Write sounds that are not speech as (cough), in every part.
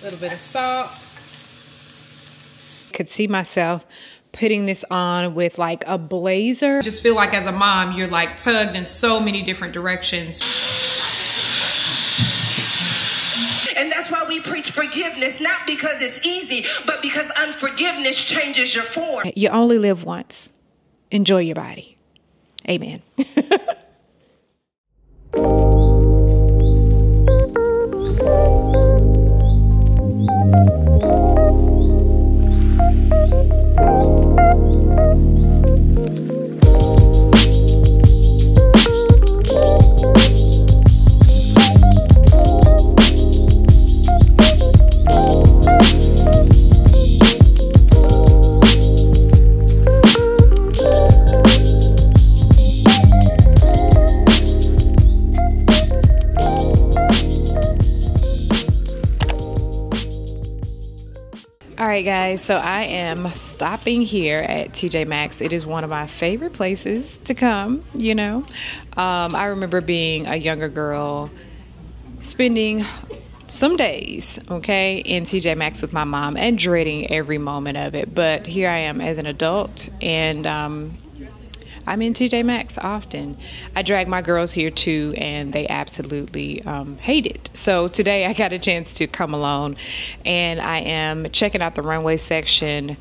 A little bit of salt. Could see myself putting this on with like a blazer. Just feel like as a mom, you're like tugged in so many different directions. And that's why we preach forgiveness, not because it's easy, but because unforgiveness changes your form. You only live once. Enjoy your body. Amen. (laughs) right, guys, so I am stopping here at TJ Maxx. It is one of my favorite places to come, you know. Um, I remember being a younger girl spending some days, okay, in TJ Maxx with my mom and dreading every moment of it. But here I am as an adult, and um, I'm in TJ Maxx often. I drag my girls here too, and they absolutely um, hate it. So today I got a chance to come alone, and I am checking out the runway section.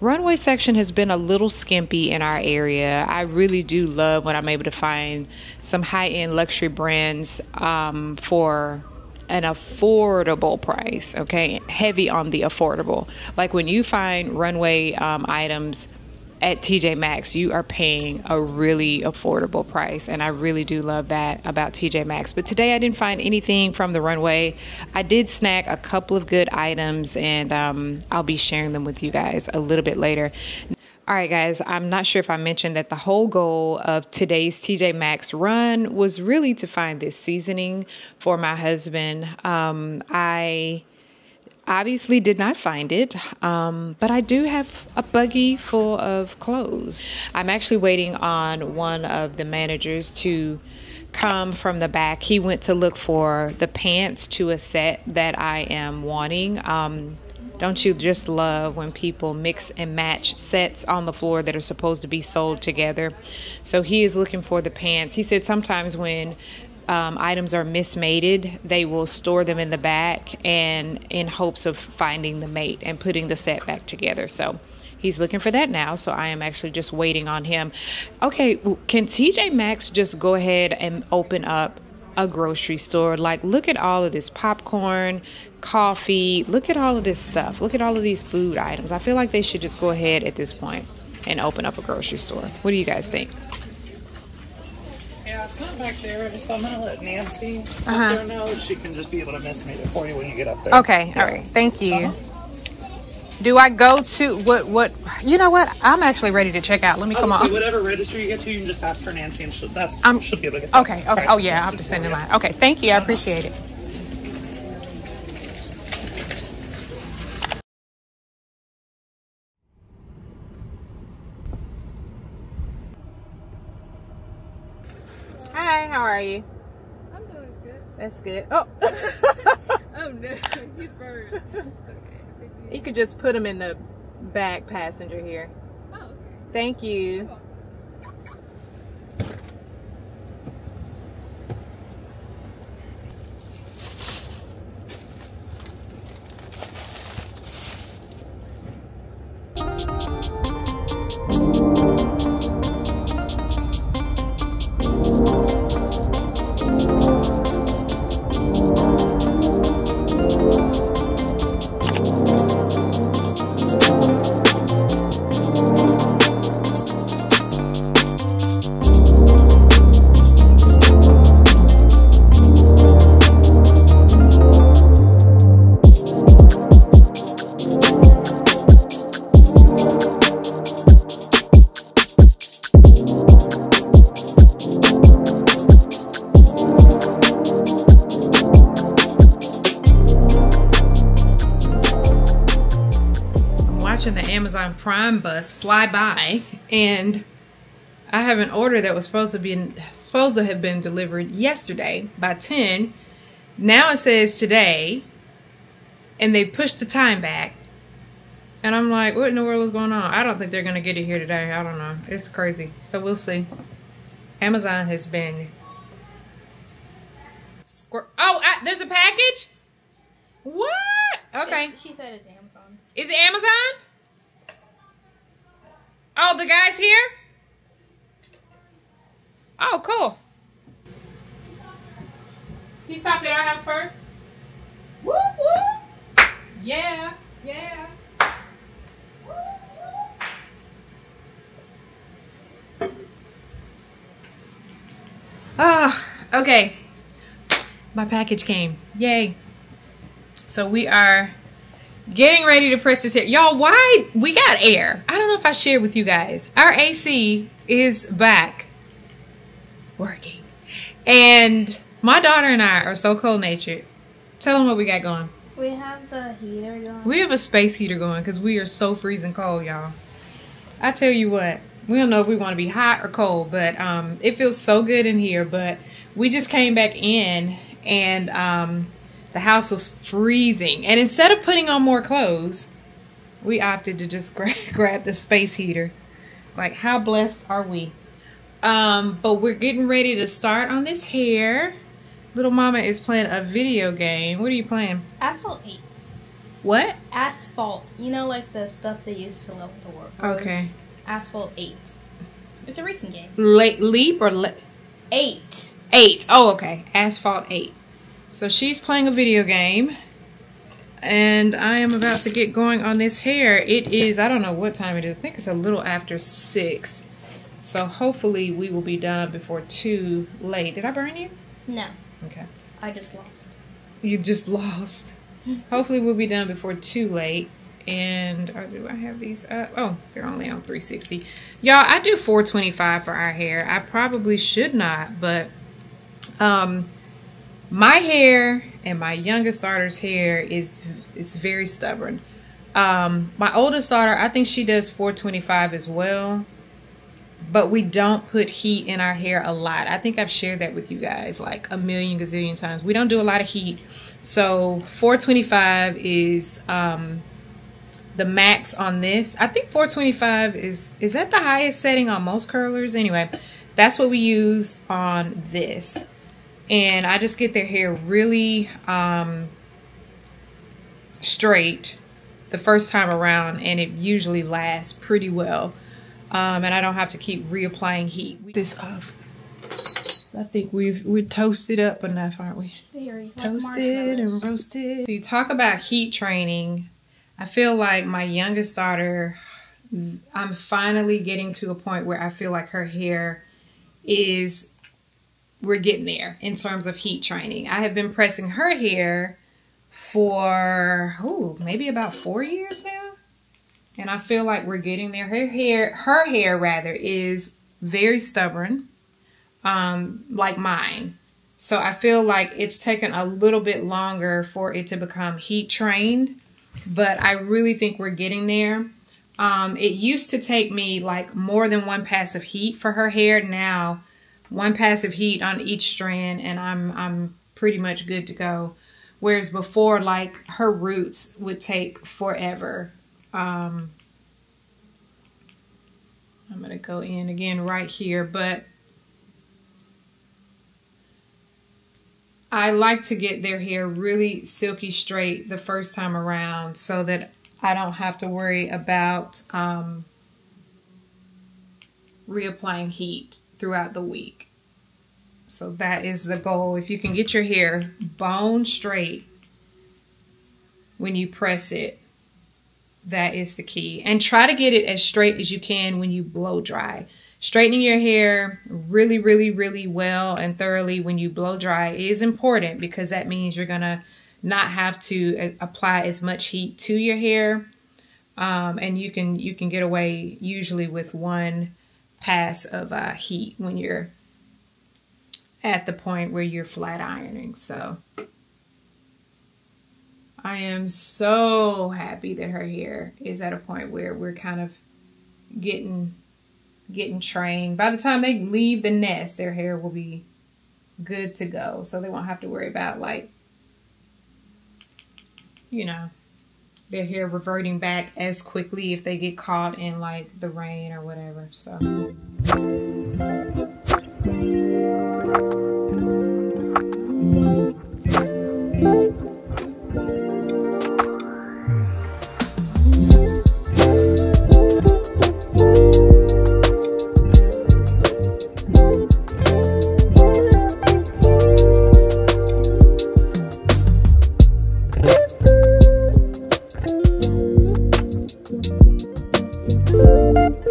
Runway section has been a little skimpy in our area. I really do love when I'm able to find some high end luxury brands um, for an affordable price, okay? Heavy on the affordable. Like when you find runway um, items at TJ Maxx, you are paying a really affordable price. And I really do love that about TJ Maxx. But today I didn't find anything from the runway. I did snag a couple of good items, and um, I'll be sharing them with you guys a little bit later. All right, guys, I'm not sure if I mentioned that the whole goal of today's TJ Maxx run was really to find this seasoning for my husband. Um, I obviously did not find it, um, but I do have a buggy full of clothes. I'm actually waiting on one of the managers to come from the back. He went to look for the pants to a set that I am wanting. Um, don't you just love when people mix and match sets on the floor that are supposed to be sold together? So he is looking for the pants. He said sometimes when um, items are mismated, they will store them in the back and in hopes of finding the mate and putting the set back together. So he's looking for that now. So I am actually just waiting on him. Okay, can TJ Maxx just go ahead and open up a grocery store? Like, look at all of this popcorn, coffee, look at all of this stuff. Look at all of these food items. I feel like they should just go ahead at this point and open up a grocery store. What do you guys think? Yeah, it's not back there. So I'm gonna let Nancy Uh-huh. there know. She can just be able to estimate it for you when you get up there. Okay, all right. Thank you. Do I go to what what you know what? I'm actually ready to check out. Let me come on. whatever register you get to, you can just ask for Nancy, and she'll, that's I'm- she'll be able to get. That. Okay, okay. Oh yeah, I'll just stand in line. Okay, thank you. I appreciate it. Hi, how are you? I'm doing good. That's good. Oh, (laughs) Oh no, (laughs) he's burned. Okay, 50. you could just put him in the back passenger here. Oh, okay. Thank you. Fly by, and I have an order that was supposed to be supposed to have been delivered yesterday by ten. Now it says today, and they pushed the time back. And I'm like, what in the world is going on? I don't think they're gonna get it here today. I don't know. It's crazy. So we'll see. Amazon has been. Oh, I, there's a package. What? Okay. It's- she said it's Amazon. Is it Amazon? Oh, the guy's here? Oh, cool. He stopped at our house first? Woo woo! Yeah, yeah. Ah, okay. My package came. Yay. So we are getting ready to press this here. Y'all, why? We got air. I don't know if I shared with you guys. Our AC is back working. And my daughter and I are so cold natured. Tell them what we got going. We have the heater going. We have a space heater going because we are so freezing cold, y'all. I tell you what, we don't know if we want to be hot or cold, but um, it feels so good in here. But we just came back in and um, the house was freezing. And instead of putting on more clothes, we opted to just (laughs) gra- grab the space heater. Like, how blessed are we? Um, but we're getting ready to start on this hair. Little mama is playing a video game. What are you playing? Asphalt 8. What? Asphalt. You know, like the stuff they use to level the world. Okay. Asphalt 8. It's a racing game. Le- leap or le- 8. eight? Oh, okay. Asphalt eight. So she's playing a video game, and I am about to get going on this hair. It is I don't know what time it is. I think it's a little after six. So hopefully we will be done before too late. Did I burn you? No. Okay. I just lost. You just lost. (laughs) Hopefully we'll be done before too late. And or do I have these up? Oh, they're only on 360. Y'all, I do 425 for our hair. I probably should not, but um my hair and my youngest daughter's hair is is very stubborn. Um my oldest daughter, I think she does 425 as well. But we don't put heat in our hair a lot. I think I've shared that with you guys like a million gazillion times. We don't do a lot of heat. So 425 is um the max on this. I think 425 is is that the highest setting on most curlers anyway. That's what we use on this. And I just get their hair really um straight the first time around and it usually lasts pretty well. Um, and I don't have to keep reapplying heat. This off. I think we've we're toasted up enough, aren't we? Very. toasted and roasted. So you talk about heat training. I feel like my youngest daughter, I'm finally getting to a point where I feel like her hair is, we're getting there in terms of heat training. I have been pressing her hair for, oh, maybe about four years now. And I feel like we're getting there. Her hair, her hair rather, is very stubborn, um, like mine. So I feel like it's taken a little bit longer for it to become heat trained, but I really think we're getting there. Um, it used to take me like more than one pass of heat for her hair. Now, one pass of heat on each strand, and I'm I'm pretty much good to go. Whereas before, like her roots would take forever. Um, I'm gonna go in again right here, but I like to get their hair really silky straight the first time around so that I don't have to worry about um, reapplying heat throughout the week. So that is the goal. If you can get your hair bone straight when you press it, that is the key. And try to get it as straight as you can when you blow dry. Straightening your hair really, really, really well and thoroughly when you blow dry is important because that means you're going to not have to uh, apply as much heat to your hair. Um, and you can you can get away usually with one pass of uh, heat when you're at the point where you're flat ironing. So I am so happy that her hair is at a point where we're kind of getting getting trained. By the time they leave the nest, their hair will be good to go. So they won't have to worry about like you know, their hair reverting back as quickly if they get caught in like the rain or whatever. So. Hey,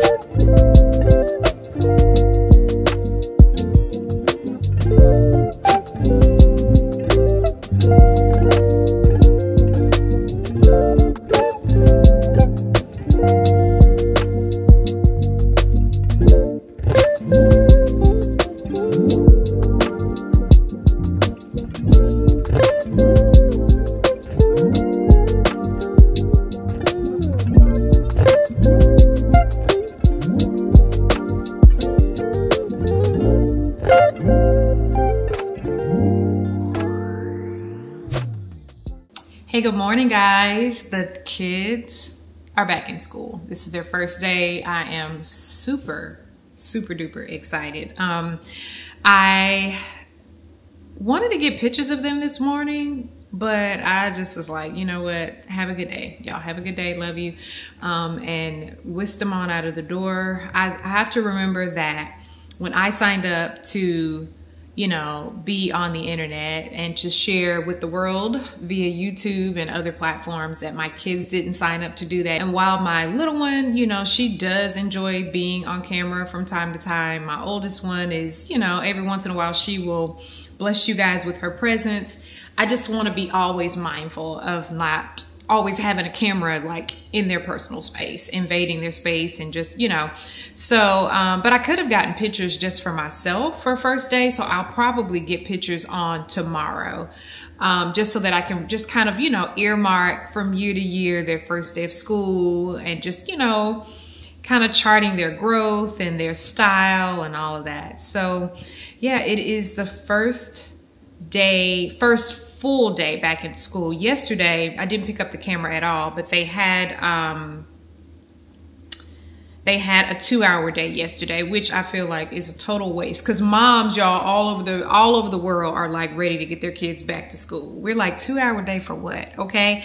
guys. The kids are back in school. This is their first day. I am super, super duper excited. Um, I wanted to get pictures of them this morning, but I just was like, you know what? Have a good day. Y'all have a good day. Love you. Um, and whisked them on out of the door. I, I have to remember that when I signed up to you know, be on the internet and to share with the world via YouTube and other platforms that my kids didn't sign up to do that. And while my little one, you know, she does enjoy being on camera from time to time, my oldest one is, you know, every once in a while she will bless you guys with her presence. I just want to be always mindful of not always having a camera like in their personal space, invading their space and just, you know. So, um, but I could have gotten pictures just for myself for first day. So I'll probably get pictures on tomorrow. Um, just so that I can just kind of, you know, earmark from year to year their first day of school and just, you know, kind of charting their growth and their style and all of that. So yeah, it is the first day, first full day back in school. Yesterday, I didn't pick up the camera at all, but they had um, they had a two hour day yesterday, which I feel like is a total waste. Cause moms, y'all, all over the all over the world are like ready to get their kids back to school. We're like two hour day for what? Okay.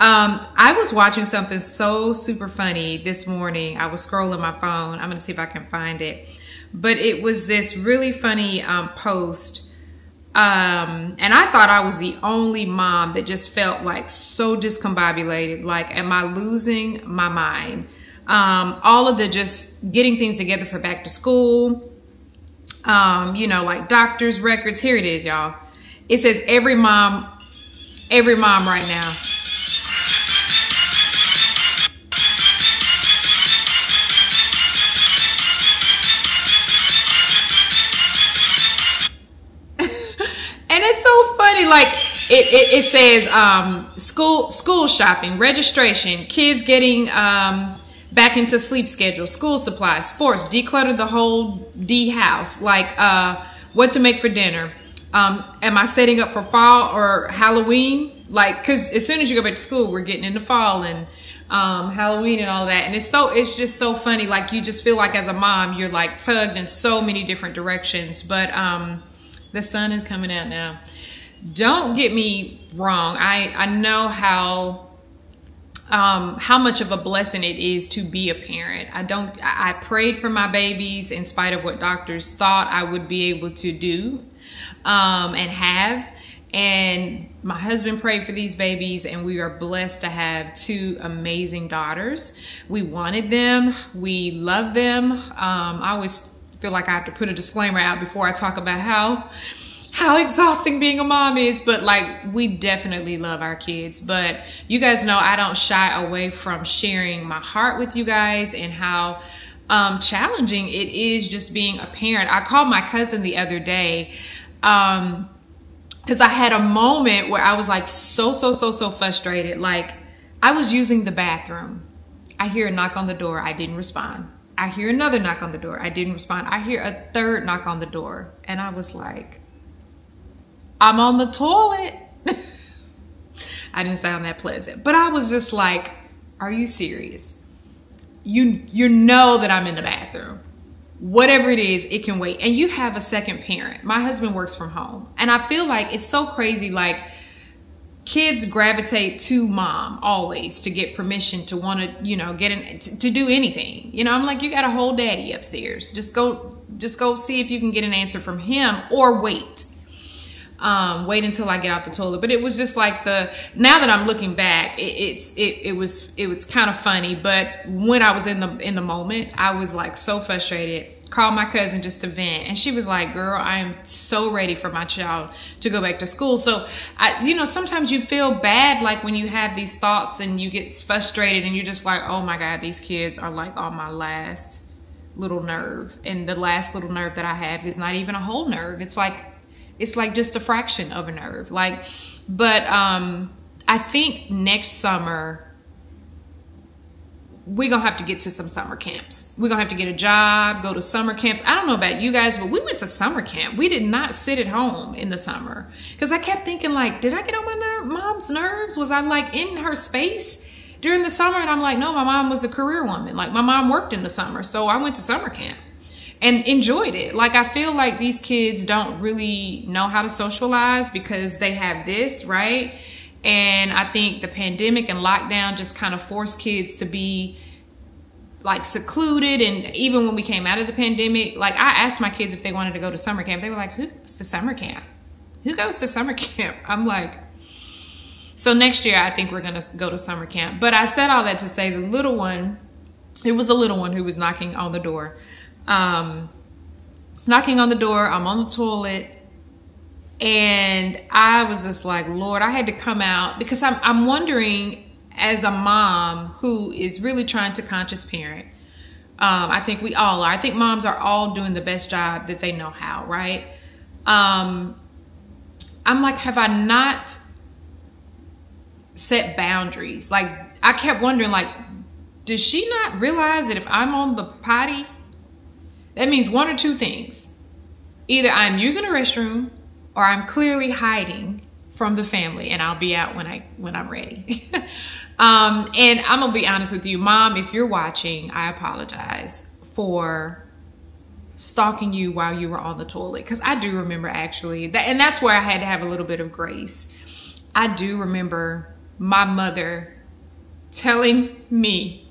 Um, I was watching something so super funny this morning. I was scrolling my phone. I'm gonna see if I can find it. But it was this really funny um, post um, and I thought I was the only mom that just felt like so discombobulated. Like, am I losing my mind? Um, all of the just getting things together for back to school, um, you know, like doctor's records. Here it is, y'all. It says every mom, every mom right now like it, it, it says um, school school shopping, registration, kids getting um, back into sleep schedule, school supplies, sports, declutter the whole D house, like uh, what to make for dinner. Um, am I setting up for fall or Halloween? Like, cause as soon as you go back to school, we're getting into fall and um, Halloween and all that. And it's so, it's just so funny. Like you just feel like as a mom, you're like tugged in so many different directions. But um, the sun is coming out now don't get me wrong. I, I know how um, how much of a blessing it is to be a parent. I don't. I prayed for my babies in spite of what doctors thought I would be able to do um, and have. And my husband prayed for these babies, and we are blessed to have two amazing daughters. We wanted them. We love them. Um, I always feel like I have to put a disclaimer out before I talk about how how exhausting being a mom is, but like we definitely love our kids. But you guys know I don't shy away from sharing my heart with you guys and how um, challenging it is just being a parent. I called my cousin the other day um, because I had a moment where I was like so, so, so, so frustrated. Like I was using the bathroom. I hear a knock on the door. I didn't respond. I hear another knock on the door. I didn't respond. I hear a third knock on the door. And I was like, I'm on the toilet. (laughs) I didn't sound that pleasant. But I was just like, are you serious? You you know that I'm in the bathroom. Whatever it is, it can wait. And you have a second parent. My husband works from home. And I feel like it's so crazy like kids gravitate to mom always to get permission to want to you know get in to, to do anything you know i'm like you got a whole daddy upstairs just go just go see if you can get an answer from him or wait um, wait until I get out the toilet. But it was just like the now that I'm looking back, it, it's it, it was it was kind of funny. But when I was in the in the moment, I was like so frustrated. Called my cousin just to vent. And she was like girl i am so ready for my child to go back to school. So i you know sometimes you feel bad like when you have these thoughts and you get frustrated and you're just like oh my god these kids are like on my last little nerve. And the last little nerve that i have is not even a whole nerve. It's like it's like just a fraction of a nerve like but um i think next summer we're gonna have to get to some summer camps. We're gonna have to get a job, go to summer camps. I don't know about you guys, but we went to summer camp. We did not sit at home in the summer because I kept thinking, like, did I get on my ner- mom's nerves? Was I like in her space during the summer? And I'm like, no, my mom was a career woman. Like, my mom worked in the summer, so I went to summer camp and enjoyed it. Like, I feel like these kids don't really know how to socialize because they have this, right? And I think the pandemic and lockdown just kind of forced kids to be like secluded. And even when we came out of the pandemic, like I asked my kids if they wanted to go to summer camp. They were like, who goes to summer camp? Who goes to summer (laughs) camp? I'm like, so next year I think we're going to go to summer camp. But I said all that to say the little one, it was a little one who was knocking on the door. Um, knocking on the door, I'm on the toilet and I was just like, Lord, I had to come out because I'm, I'm wondering as a mom who is really trying to conscious parent. Um, I think we all are. I think moms are all doing the best job that they know how, right? Um, I'm like, have I not set boundaries? Like, I kept wondering, like, does she not realize that if I'm on the potty, that means one or two things. Either I'm using a restroom or I'm clearly hiding from the family and I'll be out when I when I'm ready. (laughs) um, and I'm gonna be honest with you, mom, if you're watching, I apologize for stalking you while you were on the toilet because I do remember actually that and that's where I had to have a little bit of grace. I do remember my mother telling me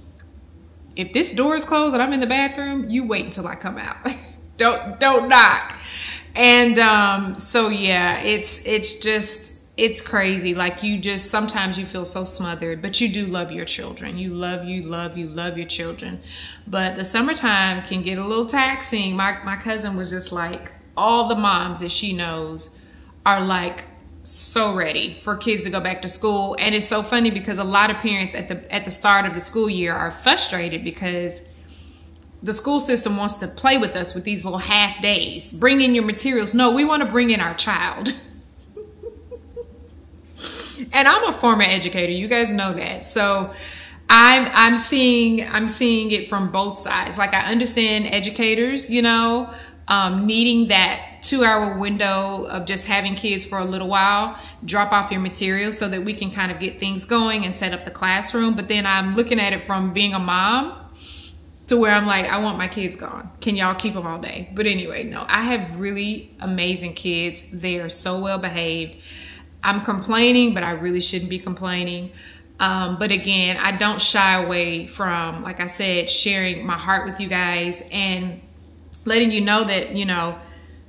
if this door is closed and I'm in the bathroom, you wait until I come out. (laughs) don't don't knock and um, so yeah, it's it's just it's crazy. Like you just sometimes you feel so smothered, but you do love your children. You love you love you love your children. But the summertime can get a little taxing. My my cousin was just like all the moms that she knows are like so ready for kids to go back to school and it's so funny because a lot of parents at the at the start of the school year are frustrated because the school system wants to play with us with these little half days. Bring in your materials. No, we want to bring in our child. (laughs) and I'm a former educator. You guys know that. So I'm I'm seeing I'm seeing it from both sides. Like I understand educators, you know, um, needing that two hour window of just having kids for a little while, drop off your materials so that we can kind of get things going and set up the classroom. But then I'm looking at it from being a mom to where I'm like, I want my kids gone. Can y'all keep them all day? But anyway, no, I have really amazing kids. They are so well behaved. I'm complaining, but I really shouldn't be complaining. Um, but again, I don't shy away from, like I said, sharing my heart with you guys and letting you know that, you know,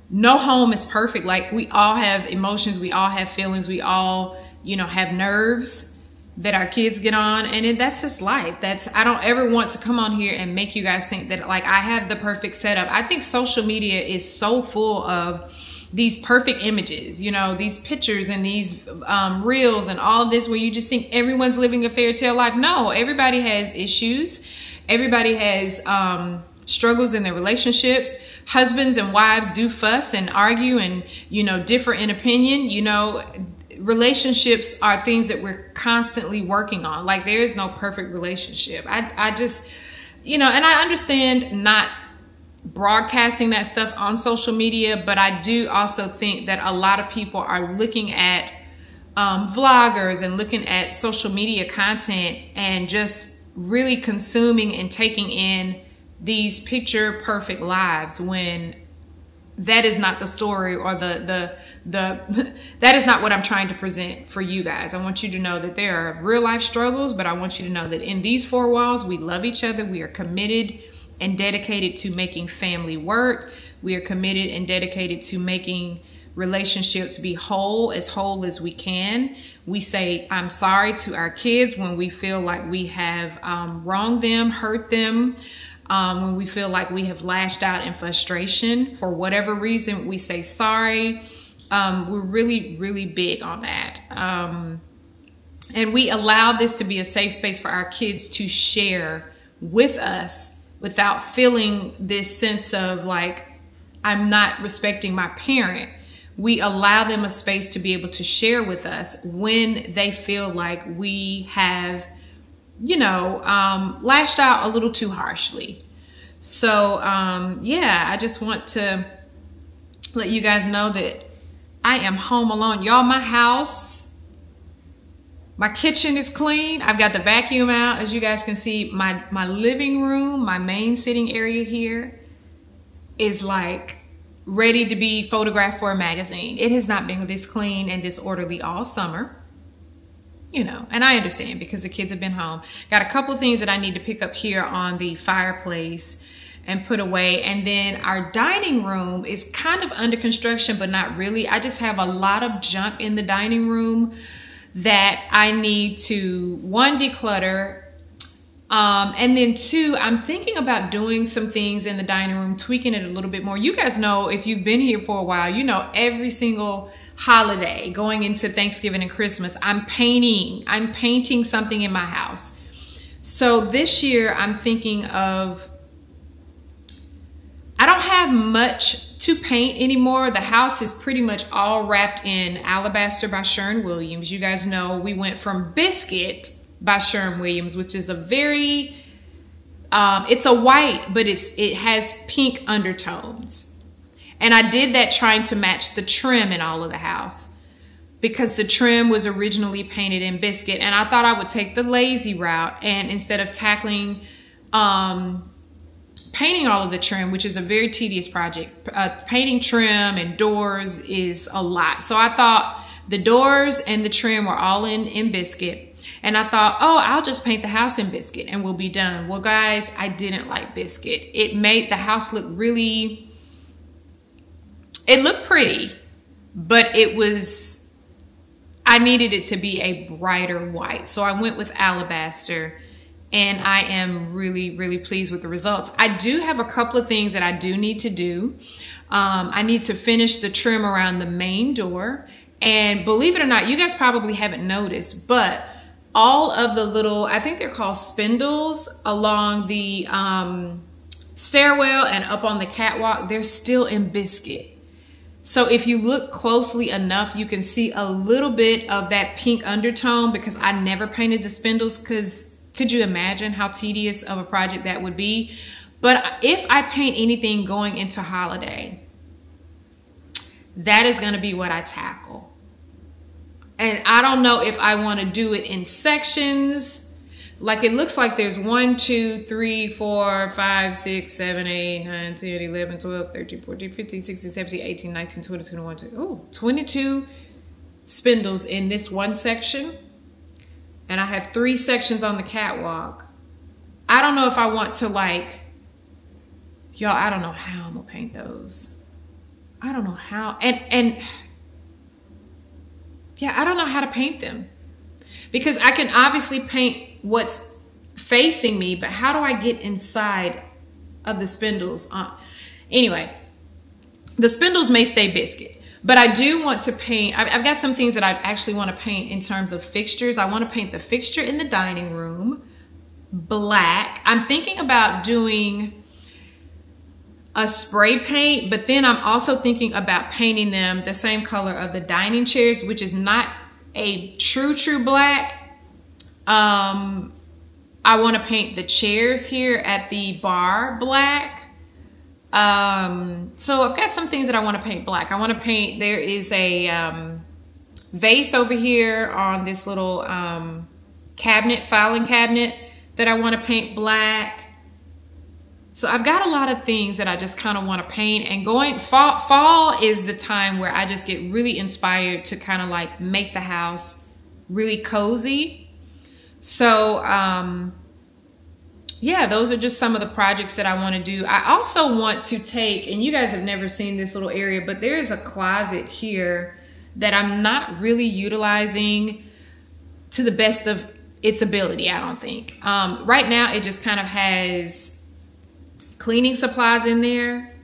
no home is perfect. Like we all have emotions, we all have feelings, we all, you know, have nerves that our kids get on and it, that's just life. That's i don't ever want to come on here and make you guys think that like i have the perfect setup. I think social media is so full of these perfect images you know these pictures and these um, reels and all this where you just think everyone's living a fairy tale life. No everybody has issues. Everybody has um, struggles in their relationships husbands and wives do fuss and argue and you know differ in opinion you know relationships are things that we're constantly working on. Like there is no perfect relationship. I, I just, you know, and I understand not broadcasting that stuff on social media, but I do also think that a lot of people are looking at um, vloggers and looking at social media content and just really consuming and taking in these picture perfect lives when that is not the story or the the the (laughs) that is not what I'm trying to present for you guys. I want you to know that there are real life struggles, but I want you to know that in these four walls, we love each other. We are committed and dedicated to making family work. We are committed and dedicated to making relationships be whole, as whole as we can. We say, I'm sorry to our kids when we feel like we have um, wronged them, hurt them, um, when we feel like we have lashed out in frustration. For whatever reason, we say sorry. Um, we're really, really big on that. Um, and we allow this to be a safe space for our kids to share with us without feeling this sense of like, I'm not respecting my parent. We allow them a space to be able to share with us when they feel like we have, you know, um, lashed out a little too harshly. So, um, yeah, I just want to let you guys know that I am home alone. Y'all, my house, my kitchen is clean. I've got the vacuum out. As you guys can see, my, my living room, my main sitting area here is like ready to be photographed for a magazine. It has not been this clean and this orderly all summer. You know, and I understand because the kids have been home. Got a couple things that I need to pick up here on the fireplace and put away. And then our dining room is kind of under construction, but not really. I just have a lot of junk in the dining room that I need to one declutter um, and then two, I'm thinking about doing some things in the dining room, tweaking it a little bit more. You guys know if you've been here for a while, you know every single holiday going into Thanksgiving and Christmas, I'm painting. I'm painting something in my house. So this year I'm thinking of I don't have much to paint anymore. The house is pretty much all wrapped in Alabaster by Sherwin Williams. You guys know we went from Biscuit by Sherwin Williams, which is a very, um, it's a white, but it's it has pink undertones. And I did that trying to match the trim in all of the house because the trim was originally painted in biscuit. And I thought I would take the lazy route and instead of tackling, um, painting all of the trim, which is a very tedious project, uh, painting trim and doors is a lot. So I thought the doors and the trim were all in, in biscuit. And I thought, oh, I'll just paint the house in biscuit and we'll be done. Well, guys, I didn't like biscuit. It made the house look really, it looked pretty, but it was, I needed it to be a brighter white. So I went with alabaster and I am really, really pleased with the results. I do have a couple of things that I do need to do. Um, I need to finish the trim around the main door. And believe it or not, you guys probably haven't noticed, but all of the little, I think they're called spindles along the um, stairwell and up on the catwalk, they're still in biscuit. So if you look closely enough, you can see a little bit of that pink undertone because I never painted the spindles because could you imagine how tedious of a project that would be? But if I paint anything going into holiday, that is going to be what I tackle. And I don't know if I want to do it in sections. Like it looks like there's 1, 2, 3, 4, 5, 6, 7, 8, 9, 10, 11, 12, 13, 14, 15, 16, 17, 18, 19, 20, 21, 22. Oh, 22 spindles in this one section. And I have three sections on the catwalk. I don't know if I want to like, y'all, I don't know how I'm gonna paint those. I don't know how. And, and yeah, I don't know how to paint them because I can obviously paint what's facing me, but how do I get inside of the spindles? Uh, anyway, the spindles may stay biscuit, but I do want to paint. I've, I've got some things that I actually want to paint in terms of fixtures. I want to paint the fixture in the dining room black. I'm thinking about doing a spray paint, but then I'm also thinking about painting them the same color of the dining chairs, which is not a true, true black. Um, I want to paint the chairs here at the bar black. Um, so I've got some things that I want to paint black. I want to paint, there is a, um, vase over here on this little um, cabinet, filing cabinet that I want to paint black. So I've got a lot of things that I just kind of want to paint and going fall, fall is the time where I just get really inspired to kind of like make the house really cozy. So, um, yeah, those are just some of the projects that I want to do. I also want to take, and you guys have never seen this little area, but there is a closet here that I'm not really utilizing to the best of its ability, I don't think. Um, right now, it just kind of has cleaning supplies in there.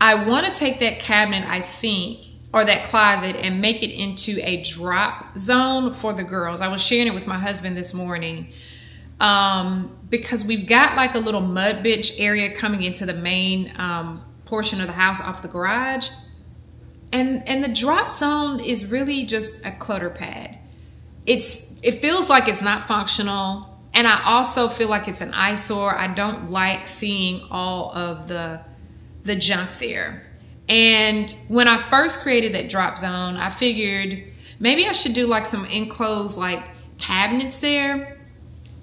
I want to take that cabinet, I think, or that closet and make it into a drop zone for the girls. I was sharing it with my husband this morning um, because we've got like a little mud bitch area coming into the main um, portion of the house off the garage. And, and the drop zone is really just a clutter pad. It's, it feels like it's not functional and I also feel like it's an eyesore. I don't like seeing all of the the junk there. And when I first created that drop zone, I figured maybe I should do like some enclosed like cabinets there.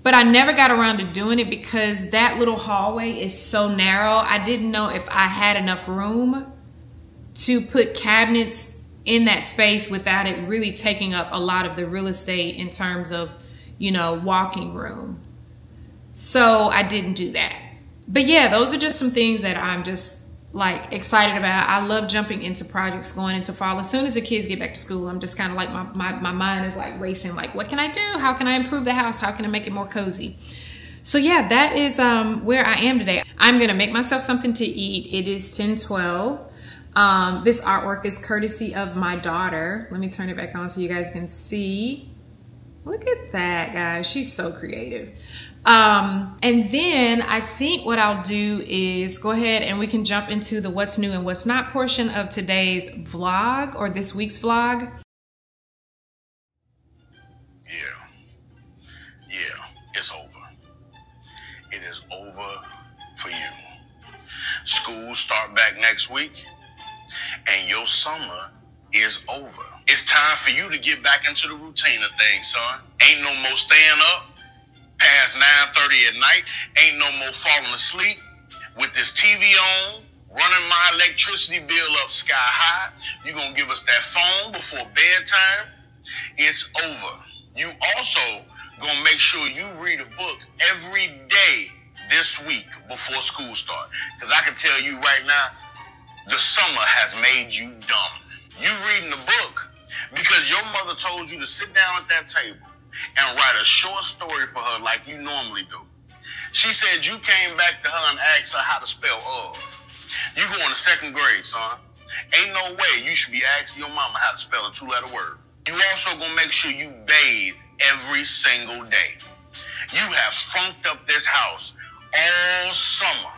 But I never got around to doing it because that little hallway is so narrow. I didn't know if I had enough room to put cabinets in that space without it really taking up a lot of the real estate in terms of you know, walking room. So I didn't do that. But yeah, those are just some things that I'm just like excited about. I love jumping into projects going into fall. As soon as the kids get back to school, I'm just kind of like my, my, my mind is like racing, like, what can I do? How can I improve the house? How can I make it more cozy? So yeah, that is um, where I am today. I'm gonna make myself something to eat. It is 1012. Um, this artwork is courtesy of my daughter. Let me turn it back on so you guys can see. Look at that, guys. She's so creative. Um, and then I think what I'll do is go ahead and we can jump into the what's new and what's not portion of today's vlog or this week's vlog. Yeah. Yeah, it's over. It is over for you. Schools start back next week, and your summer is over. It's time for you to get back into the routine of things, son. Ain't no more staying up past 9.30 at night. Ain't no more falling asleep with this TV on, running my electricity bill up sky high. You're going to give us that phone before bedtime. It's over. You also going to make sure you read a book every day this week before school start. Because I can tell you right now, the summer has made you dumb. You reading the book because your mother told you to sit down at that table and write a short story for her like you normally do. She said you came back to her and asked her how to spell of. You going to second grade, son. Ain't no way you should be asking your mama how to spell a two-letter word. You also gonna make sure you bathe every single day. You have funked up this house all summer,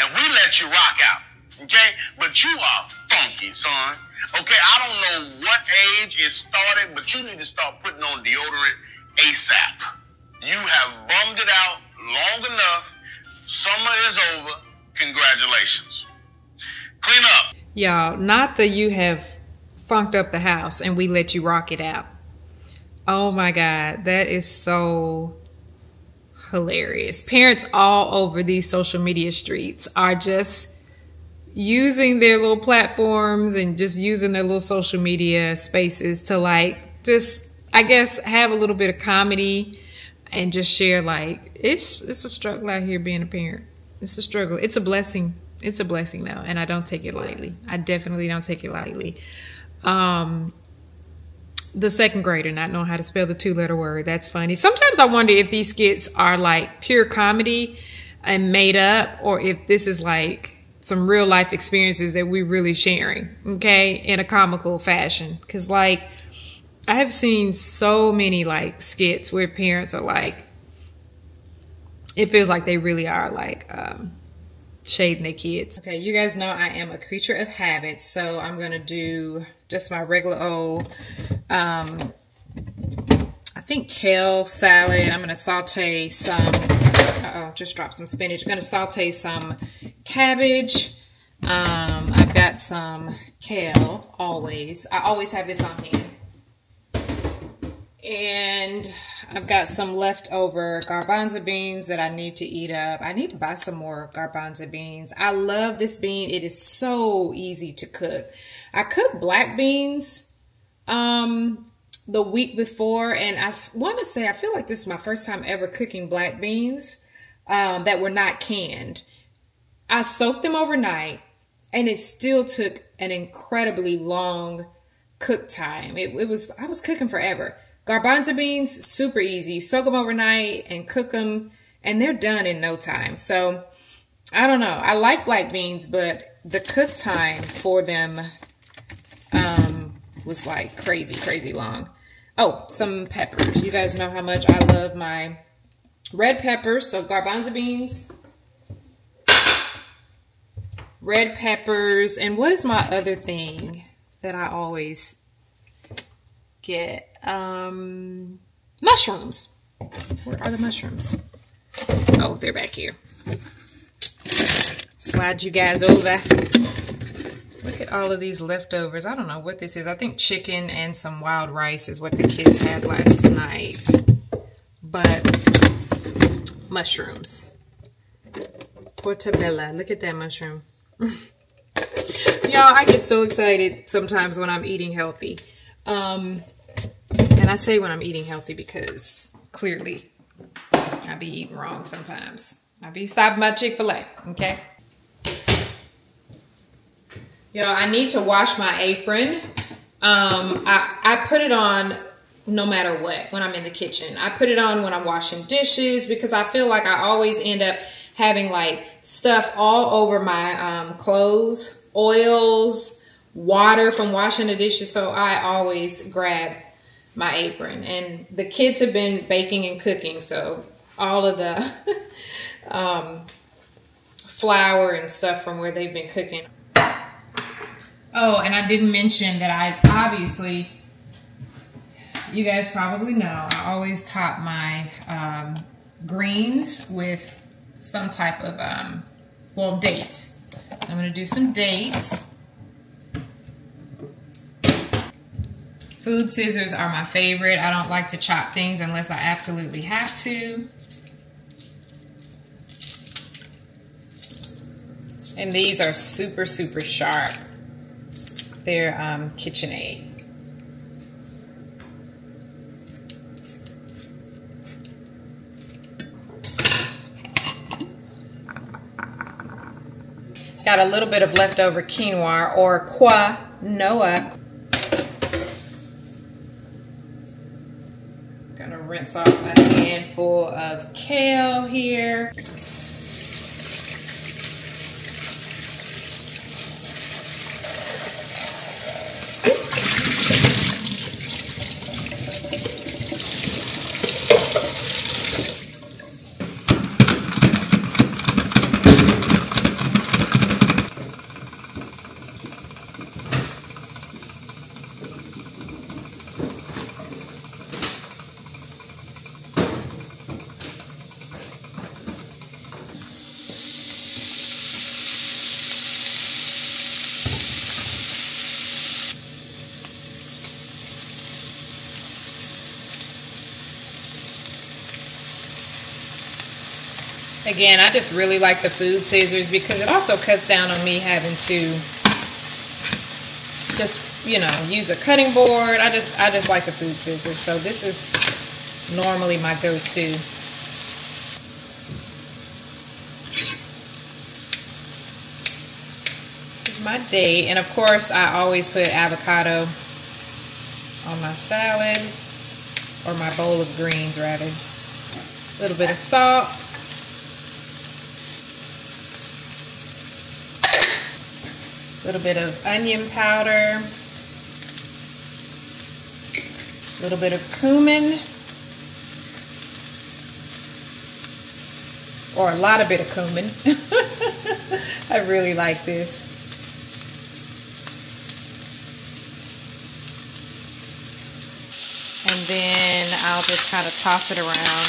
and we let you rock out, okay? But you are funky, son. Okay, I don't know what age it started, but you need to start putting on deodorant ASAP. You have bummed it out long enough. Summer is over. Congratulations. Clean up. Y'all, not that you have funked up the house and we let you rock it out. Oh my God, that is so hilarious. Parents all over these social media streets are just using their little platforms and just using their little social media spaces to like just I guess have a little bit of comedy and just share like it's it's a struggle out here being a parent. It's a struggle. It's a blessing. It's a blessing though, and I don't take it lightly. I definitely don't take it lightly. Um the second grader not knowing how to spell the two letter word. That's funny. Sometimes I wonder if these skits are like pure comedy and made up or if this is like some real life experiences that we're really sharing, okay, in a comical fashion. Cause like, I have seen so many like skits where parents are like, it feels like they really are like, um, shading their kids. Okay, you guys know I am a creature of habit, so I'm gonna do just my regular old, um, I think kale salad. I'm gonna saute some, uh oh, just drop some spinach. I'm gonna saute some cabbage. Um, I've got some kale, always. I always have this on hand. And I've got some leftover garbanzo beans that I need to eat up. I need to buy some more garbanzo beans. I love this bean. It is so easy to cook. I cooked black beans um, the week before, and I want to say I feel like this is my first time ever cooking black beans um, that were not canned. I soaked them overnight, and it still took an incredibly long cook time. It, it was I was cooking forever. Garbanzo beans, super easy. Soak them overnight and cook them, and they're done in no time. So I don't know. I like black beans, but the cook time for them um, was like crazy, crazy long. Oh, some peppers. You guys know how much I love my red peppers. So garbanzo beans, red peppers, and what is my other thing that I always get? Um, mushrooms. Where are the mushrooms? Oh, they're back here. Slide you guys over. Look at all of these leftovers. I don't know what this is. I think chicken and some wild rice is what the kids had last night. But mushrooms. Portobello. Look at that mushroom. (laughs) Y'all, I get so excited sometimes when I'm eating healthy. Um, and I say when I'm eating healthy because clearly I be eating wrong sometimes. I be stopping my Chick-fil-A, okay? Yo, I need to wash my apron. Um, I, I put it on no matter what when I'm in the kitchen. I put it on when I'm washing dishes because I feel like I always end up having like stuff all over my um, clothes, oils, water from washing the dishes. So I always grab my apron. And the kids have been baking and cooking, so all of the (laughs) um, flour and stuff from where they've been cooking Oh, and I didn't mention that I obviously, you guys probably know, I always top my um, greens with some type of, um, well, dates. So I'm going to do some dates. Food scissors are my favorite. I don't like to chop things unless I absolutely have to. And these are super, super sharp their um, KitchenAid. Got a little bit of leftover quinoa or quinoa. Gonna rinse off a handful of kale here. Again, I just really like the food scissors because it also cuts down on me having to just, you know, use a cutting board. I just I just like the food scissors. So this is normally my go-to. This is my date. And of course, I always put avocado on my salad or my bowl of greens rather. A little bit of salt. A little bit of onion powder, a little bit of cumin, or a lot of bit of cumin. (laughs) I really like this. And then I'll just kind of toss it around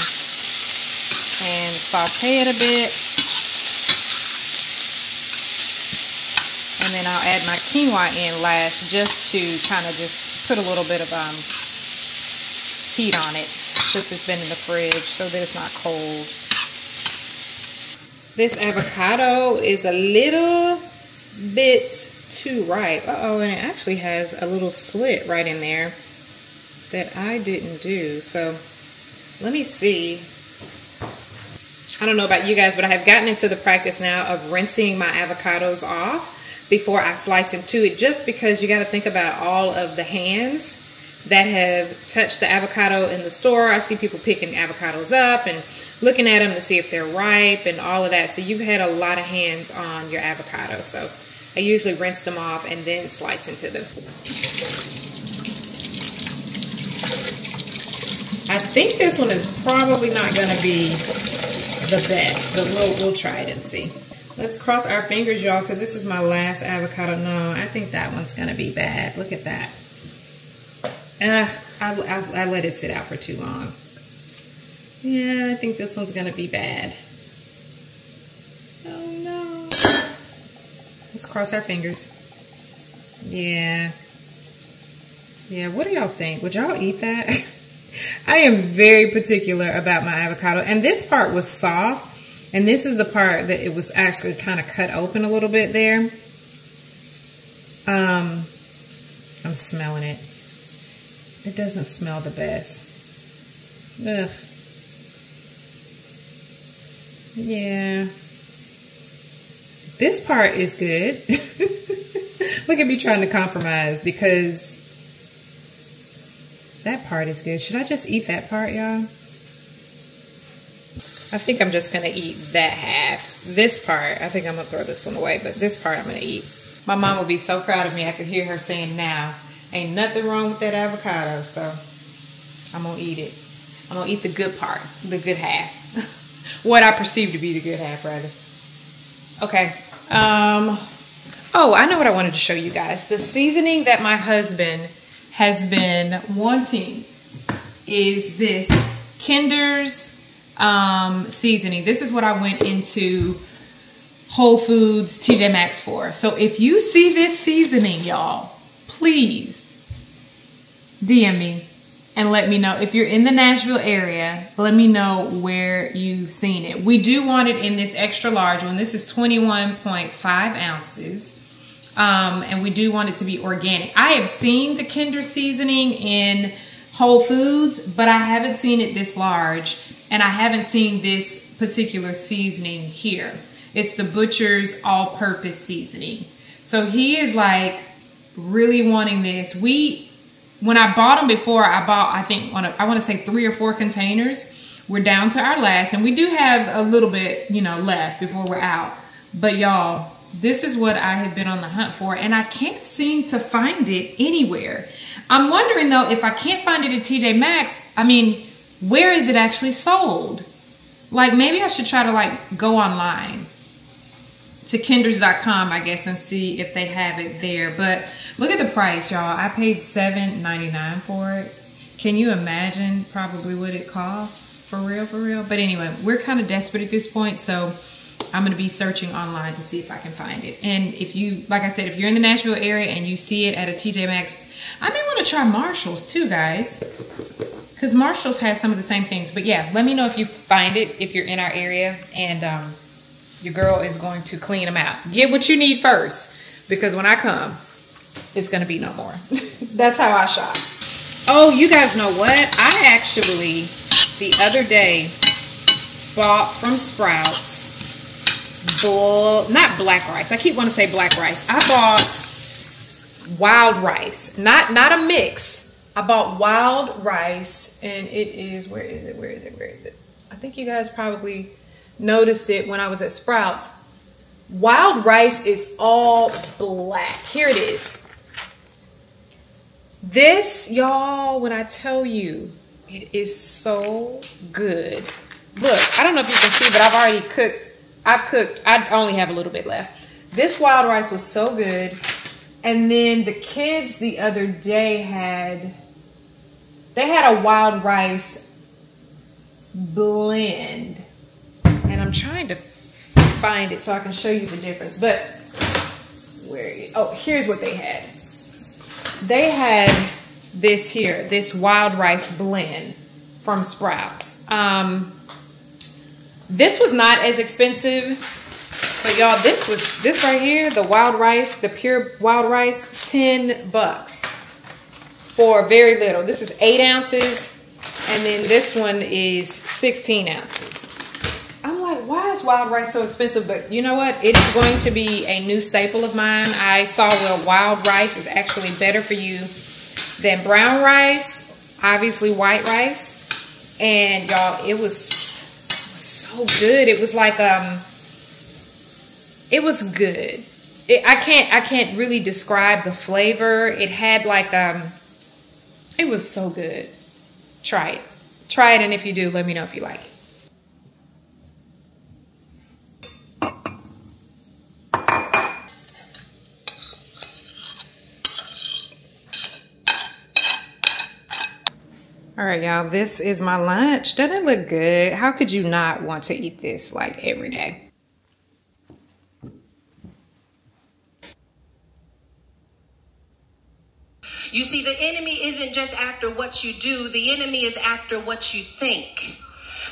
and saute it a bit. And then I'll add my quinoa in last just to kind of just put a little bit of um, heat on it since it's been in the fridge so that it's not cold. This avocado is a little bit too ripe. Uh-oh, and it actually has a little slit right in there that I didn't do. So let me see. I don't know about you guys, but I have gotten into the practice now of rinsing my avocados off before I slice into it just because you got to think about all of the hands that have touched the avocado in the store. I see people picking avocados up and looking at them to see if they're ripe and all of that. So you've had a lot of hands on your avocado. So I usually rinse them off and then slice into them. I think this one is probably not going to be the best, but we'll, we'll try it and see. Let's cross our fingers, y'all, because this is my last avocado. No, I think that one's going to be bad. Look at that. I, I, I let it sit out for too long. Yeah, I think this one's going to be bad. Oh, no. Let's cross our fingers. Yeah. Yeah, what do y'all think? Would y'all eat that? (laughs) I am very particular about my avocado. And this part was soft. And this is the part that it was actually kind of cut open a little bit there. Um, I'm smelling it. It doesn't smell the best. Ugh. Yeah. This part is good. (laughs) Look at me trying to compromise because that part is good. Should I just eat that part, y'all? I think I'm just gonna eat that half. This part, I think I'm gonna throw this one away, but this part I'm gonna eat. My mom would be so proud of me. I could hear her saying now, ain't nothing wrong with that avocado, so I'm gonna eat it. I'm gonna eat the good part, the good half. (laughs) what I perceive to be the good half, rather. Okay. Um, oh, I know what I wanted to show you guys. The seasoning that my husband has been wanting is this Kinder's um, seasoning. This is what I went into Whole Foods, TJ Maxx for. So if you see this seasoning, y'all, please DM me and let me know. If you're in the Nashville area, let me know where you've seen it. We do want it in this extra large one. This is 21.5 ounces. Um, and we do want it to be organic. I have seen the Kinder seasoning in Whole Foods, but I haven't seen it this large. And I haven't seen this particular seasoning here. It's the Butcher's all-purpose seasoning. So he is like really wanting this. We, when I bought them before, I bought, I think, on a, I want to say three or four containers. We're down to our last, and we do have a little bit, you know, left before we're out. But y'all, this is what I have been on the hunt for, and I can't seem to find it anywhere. I'm wondering though, if I can't find it at TJ Maxx, I mean, where is it actually sold? Like maybe I should try to like go online to kinders.com, I guess, and see if they have it there. But look at the price, y'all. I paid $7.99 for it. Can you imagine probably what it costs for real, for real? But anyway, we're kind of desperate at this point, so I'm going to be searching online to see if I can find it. And if you, like I said, if you're in the Nashville area and you see it at a TJ Maxx, I may want to try Marshalls too, guys. Because Marshalls has some of the same things. But yeah, let me know if you find it, if you're in our area. And um, your girl is going to clean them out. Get what you need first. Because when I come, it's going to be no more. (laughs) That's how I shop. Oh, you guys know what? I actually, the other day, bought from Sprouts bull, not black rice. I keep wanting to say black rice. I bought wild rice, not not a mix. I bought wild rice, and it is where is it? Where is it? Where is it? I think you guys probably noticed it when I was at Sprouts. Wild rice is all black. Here it is. This, y'all, when I tell you, it is so good. Look, I don't know if you can see, but I've already cooked I've cooked, I only have a little bit left. This wild rice was so good. And then the kids the other day had, they had a wild rice blend. And I'm trying to find it so I can show you the difference. But where, oh, here's what they had. They had this here, this wild rice blend from Sprouts. Um, this was not as expensive, but y'all, this was this right here, the wild rice, the pure wild rice, 10 bucks for very little. This is eight ounces, and then this one is 16 ounces. I'm like, why is wild rice so expensive? But you know what? It is going to be a new staple of mine. I saw where wild rice is actually better for you than brown rice, obviously white rice. And y'all, it was so good. It was like um it was good. It, I can't I can't really describe the flavor. It had like um it was so good. Try it. Try it and if you do, let me know if you like it. All right, y'all, this is my lunch. Doesn't it look good? How could you not want to eat this like every day? You see, the enemy isn't just after what you do, the enemy is after what you think.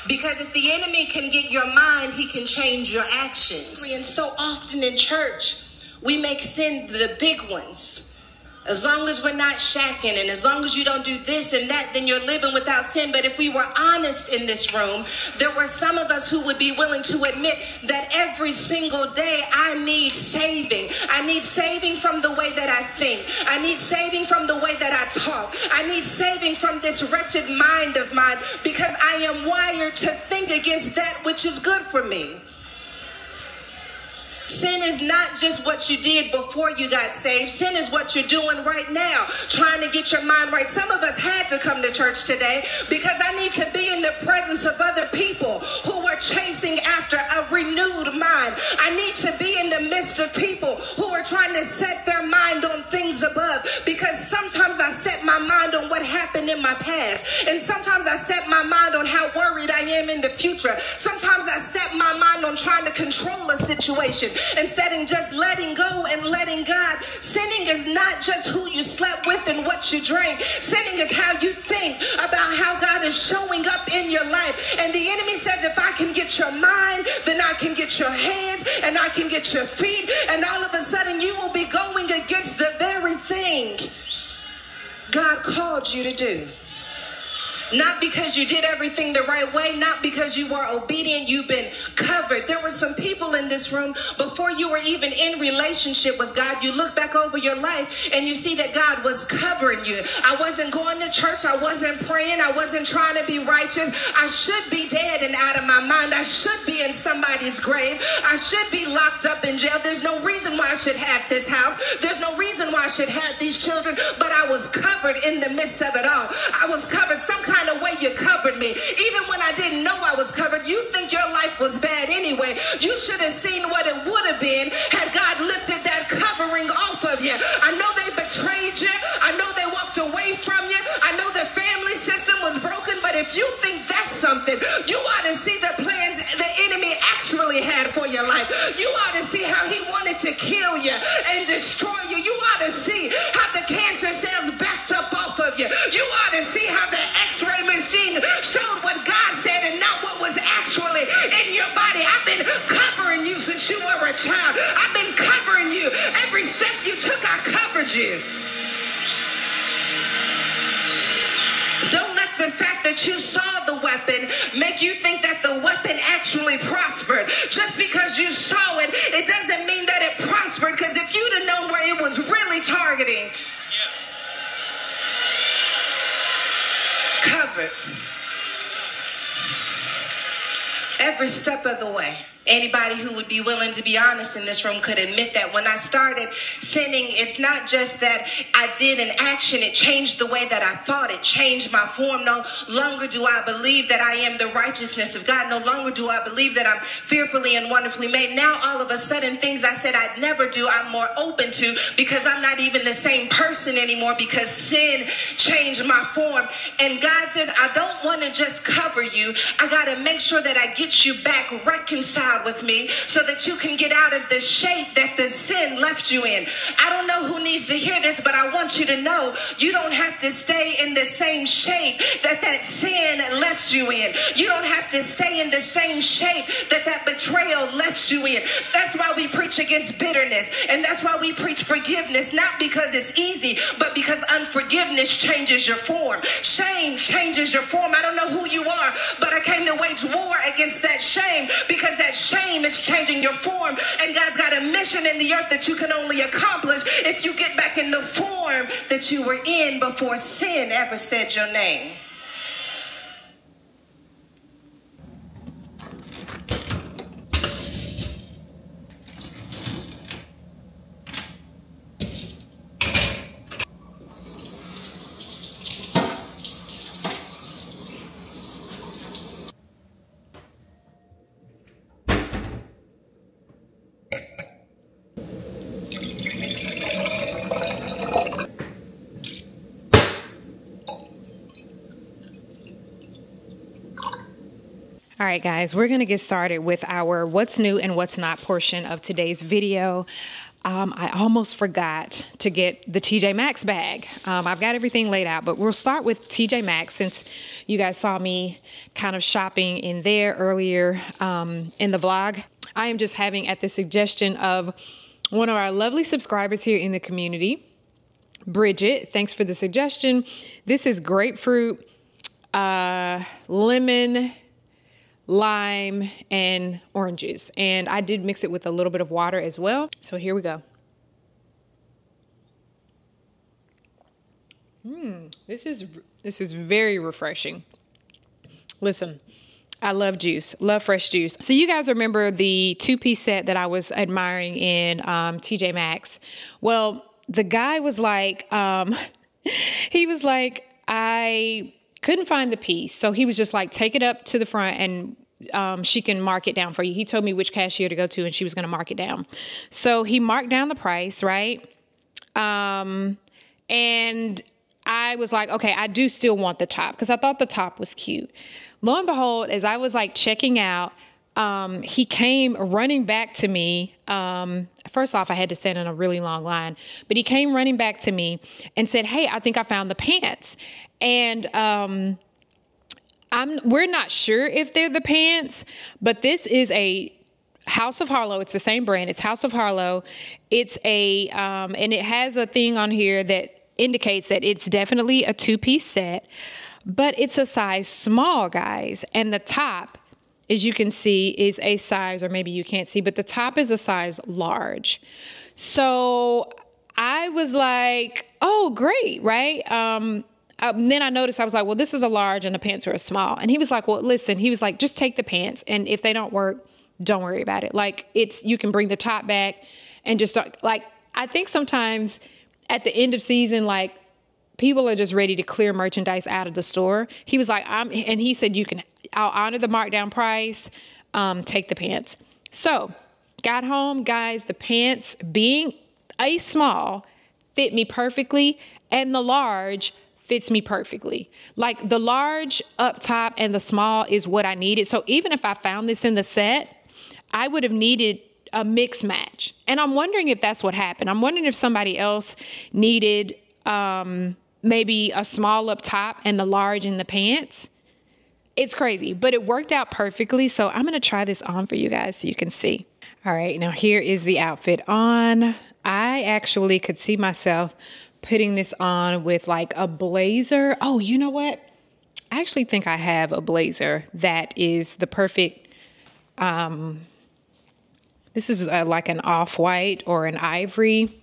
Because if the enemy can get your mind, he can change your actions. And so often in church, we make sin the big ones. As long as we're not shacking and as long as you don't do this and that, then you're living without sin. But if we were honest in this room, there were some of us who would be willing to admit that every single day I need saving. I need saving from the way that I think. I need saving from the way that I talk. I need saving from this wretched mind of mine because I am wired to think against that which is good for me. Sin is not just what you did before you got saved. Sin is what you're doing right now, trying to get your mind right. Some of us had to come to church today because I need to be in the presence of other people who are chasing after a renewed mind. I need to be in the midst of people who are trying to set their mind on things above because sometimes I set my mind on what happened in my past, and sometimes I set my mind on how worried I am in the future. Sometimes I set my mind on trying to control a situation instead of just letting go and letting God. Sinning is not just who you slept with and what you drank. Sinning is how you think about how God is showing up in your life. And the enemy says, if I can get your mind, then I can get your hands and I can get your feet. And all of a sudden you will be going against the very thing God called you to do. Not because you did everything the right way, not because you were obedient, you've been covered. There were some people in this room before you were even in relationship with God. You look back over your life and you see that God was covering you. I wasn't going to church, I wasn't praying, I wasn't trying to be righteous. I should be dead and out of my mind. I should be in somebody's grave. I should be locked up in jail. There's no reason why I should have this house. There's no reason why I should have these children, but I was covered in the midst of it all. I was covered some kind kind of way you covered me. Even when I didn't know I was covered, you think your life was bad anyway. You should have seen what it would have been had God lifted that covering off of you. I know they betrayed you. I know they walked away from you. I know the family system was broken, but if you think that's something, you ought to see the plans the enemy actually had for your life. You ought to see how he wanted to kill you and destroy you. You ought to see how the cancer cells backed you. You ought to see how the x-ray machine showed what God said and not what was actually in your body. I've been covering you since you were a child. I've been covering you. Every step you took, I covered you. Don't let the fact that you saw the weapon make you think that the weapon actually prospered. Just because you saw it, it doesn't mean that it prospered. Because if you'd have known where it was really targeting, covered every step of the way. Anybody who would be willing to be honest in this room could admit that when I started sinning, it's not just that I did an action, it changed the way that I thought, it changed my form. No longer do I believe that I am the righteousness of God. No longer do I believe that I'm fearfully and wonderfully made. Now, all of a sudden, things I said I'd never do, I'm more open to because I'm not even the same person anymore because sin changed my form. And God says, I don't want to just cover you, I got to make sure that I get you back reconciled with me so that you can get out of the shape that the sin left you in. I don't know who needs to hear this, but I want you to know you don't have to stay in the same shape that that sin left you in. You don't have to stay in the same shape that that betrayal left you in. That's why we preach against bitterness and that's why we preach forgiveness, not because it's easy, but because unforgiveness changes your form. Shame changes your form. I don't know who you are, but I came to wage war against that shame because that is changing your form. And God's got a mission in the earth that you can only accomplish if you get back in the form that you were in before sin ever said your name. All right, guys, we're going to get started with our what's new and what's not portion of today's video. Um, I almost forgot to get the TJ Maxx bag. Um, I've got everything laid out, but we'll start with TJ Maxx since you guys saw me kind of shopping in there earlier um, in the vlog. I am just having at the suggestion of one of our lovely subscribers here in the community, Bridget. Thanks for the suggestion. This is grapefruit, uh, lemon, lime, and oranges. And I did mix it with a little bit of water as well. So here we go. Hmm, this is this is very refreshing. Listen, I love juice, love fresh juice. So you guys remember the two-piece set that I was admiring in um, TJ Maxx? Well, the guy was like, um, (laughs) he was like, I couldn't find the piece. So he was just like, take it up to the front and um, she can mark it down for you. He told me which cashier to go to and she was going to mark it down. So he marked down the price, right? Um, and I was like, okay, I do still want the top because I thought the top was cute. Lo and behold, as I was like checking out, um, he came running back to me. Um, first off, I had to stand in a really long line, but he came running back to me and said, "Hey, I think I found the pants." And um, I'm we're not sure if they're the pants, but this is a House of Harlow. It's the same brand. It's House of Harlow. It's a um, and it has a thing on here that indicates that it's definitely a two piece set, but it's a size small, guys, and the top as you can see, is a size, or maybe you can't see, but the top is a size large. So I was like, oh, great, right? Um, um, then I noticed I was like, well, this is a large and the pants are a small. And he was like, well, listen, he was like, just take the pants. And if they don't work, don't worry about it. Like, it's, you can bring the top back and just start, like, I think sometimes at the end of season, like, people are just ready to clear merchandise out of the store. He was like, I'm, and he said, you can, I'll honor the markdown price, um, take the pants. So, got home, guys, the pants being a small fit me perfectly, and the large fits me perfectly. Like the large up top and the small is what I needed. So, even if I found this in the set, I would have needed a mix match. And I'm wondering if that's what happened. I'm wondering if somebody else needed um, maybe a small up top and the large in the pants. It's crazy, but it worked out perfectly. So I'm going to try this on for you guys so you can see. All right, now here is the outfit on. I actually could see myself putting this on with like a blazer. Oh, you know what? I actually think I have a blazer that is the perfect um this is a, like an off-white or an ivory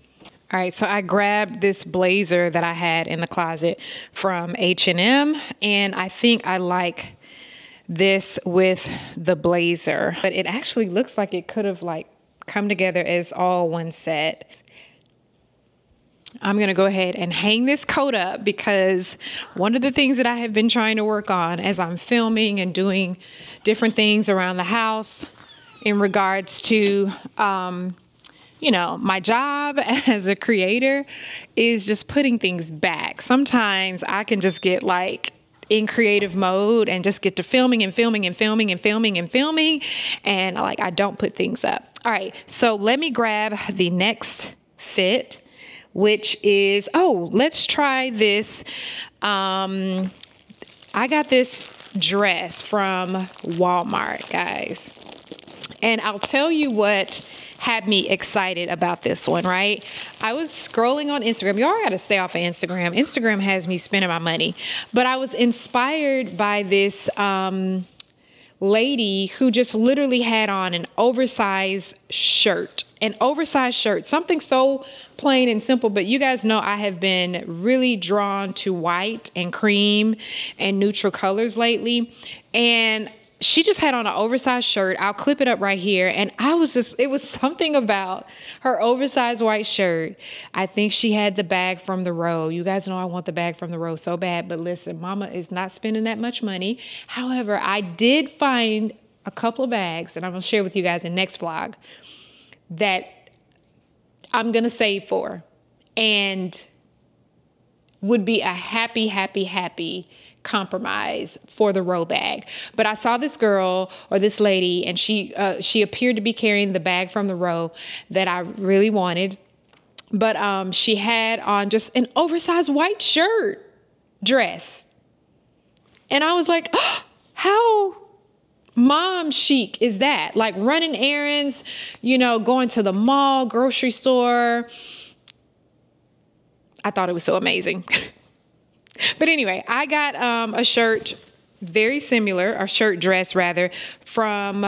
all right, so I grabbed this blazer that I had in the closet from H&M and I think I like this with the blazer. But it actually looks like it could have like come together as all one set. I'm going to go ahead and hang this coat up because one of the things that I have been trying to work on as I'm filming and doing different things around the house in regards to um, you know, my job (laughs) as a creator is just putting things back. Sometimes I can just get like in creative mode and just get to filming and filming and filming and filming and filming and like I don't put things up. All right, so let me grab the next fit which is oh, let's try this um I got this dress from Walmart, guys. And I'll tell you what had me excited about this one, right? I was scrolling on Instagram. Y'all got to stay off of Instagram. Instagram has me spending my money. But I was inspired by this um, lady who just literally had on an oversized shirt. An oversized shirt, something so plain and simple, but you guys know I have been really drawn to white and cream and neutral colors lately. And she just had on an oversized shirt. I'll clip it up right here. And I was just, it was (laughs) something about her oversized white shirt. I think she had the bag from the row. You guys know I want the bag from the row so bad. But listen, mama is not spending that much money. However, I did find a couple of bags, and I'm to share with you guys in next vlog, that I'm to save for. And would be a happy, happy, happy compromise for the row bag. But I saw this girl or this lady, and she uh, she appeared to be carrying the bag from the row that I really wanted. But um, she had on just an oversized white shirt dress, and I was like, oh, how mom chic is that? Like running errands, you know, going to the mall, grocery store. I thought it was so amazing. (laughs) But anyway, I got um, a shirt very similar, a shirt dress rather, from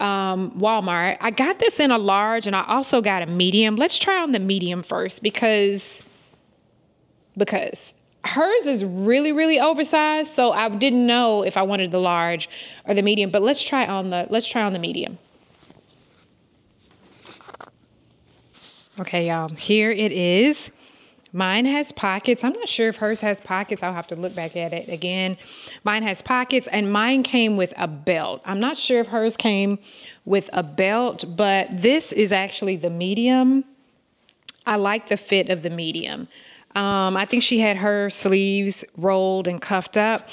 um, Walmart. I got this in a large and I also got a medium. Let's try on the medium first because because hers is really really oversized, so I didn't know if I wanted the large or the medium, but let's try on the let's try on the medium. Okay, y'all, here it is. Mine has pockets. I'm not sure if hers has pockets. I'll have to look back at it again. Mine has pockets, and mine came with a belt. I'm not sure if hers came with a belt, but this is actually the medium. I like the fit of the medium. Um, I think she had her sleeves rolled and cuffed up.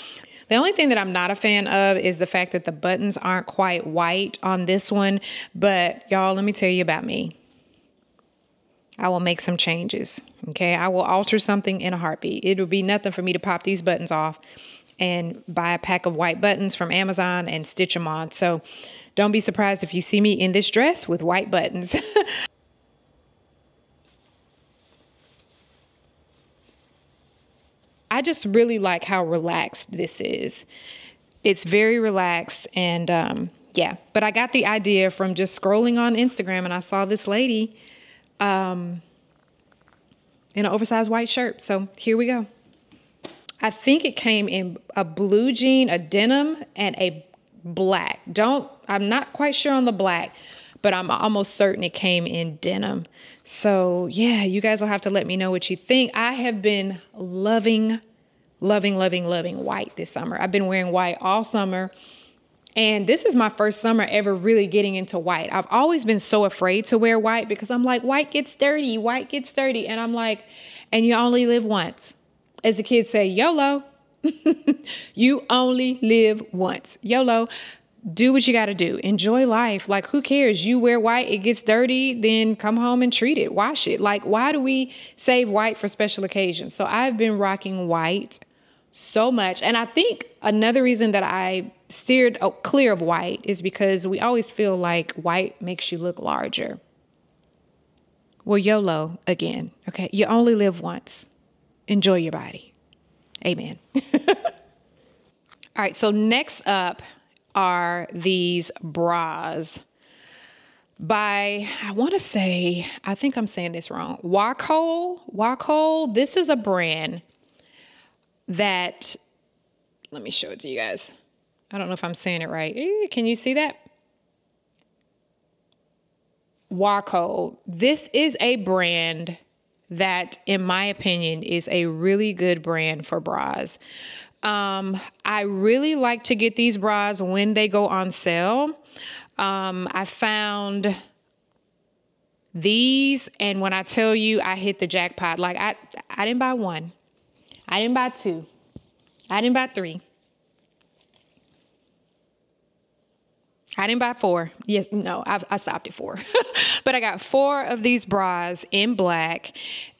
The only thing that I'm not a fan of is the fact that the buttons aren't quite white on this one. But y'all, let me tell you about me. I will make some changes. Okay. I will alter something in a heartbeat. It'll be nothing for me to pop these buttons off and buy a pack of white buttons from Amazon and stitch them on. So don't be surprised if you see me in this dress with white buttons. (laughs) I just really like how relaxed this is. It's very relaxed and um, yeah, but I got the idea from just scrolling on Instagram and I saw this lady um, in an oversized white shirt. So here we go. I think it came in a blue jean, a denim, and a black. Don't, I'm not quite sure on the black, but I'm almost certain it came in denim. So yeah, you guys will have to let me know what you think. I have been loving, loving, loving, loving white this summer. I've been wearing white all summer. And this is my first summer ever really getting into white. I've always been so afraid to wear white because I'm like, white gets dirty, white gets dirty. And I'm like, and you only live once. As the kids say, YOLO. (laughs) you only live once. YOLO. Do what you got to do. Enjoy life. Like, who cares? You wear white, it gets dirty, then come home and treat it, wash it. Like, why do we save white for special occasions? So, I've been rocking white so much. And I think another reason that I steered oh, clear of white is because we always feel like white makes you look larger. Well, YOLO again. Okay. You only live once. Enjoy your body. Amen. (laughs) All right. So, next up are these bras by, I want to say, I think I'm saying this wrong. Wacoal. Wacoal. This is a brand that, let me show it to you guys. I don't know if I'm saying it right. Eh, can you see that? Waco. This is a brand that, in my opinion, is a really good brand for bras. Um, I really like to get these bras when they go on sale. Um, I found these, and when I tell you I hit the jackpot, like I, I didn't buy one, I didn't buy two. I didn't buy three. I didn't buy four. Yes, no, I, I stopped at four. (laughs) but I got four of these bras in black.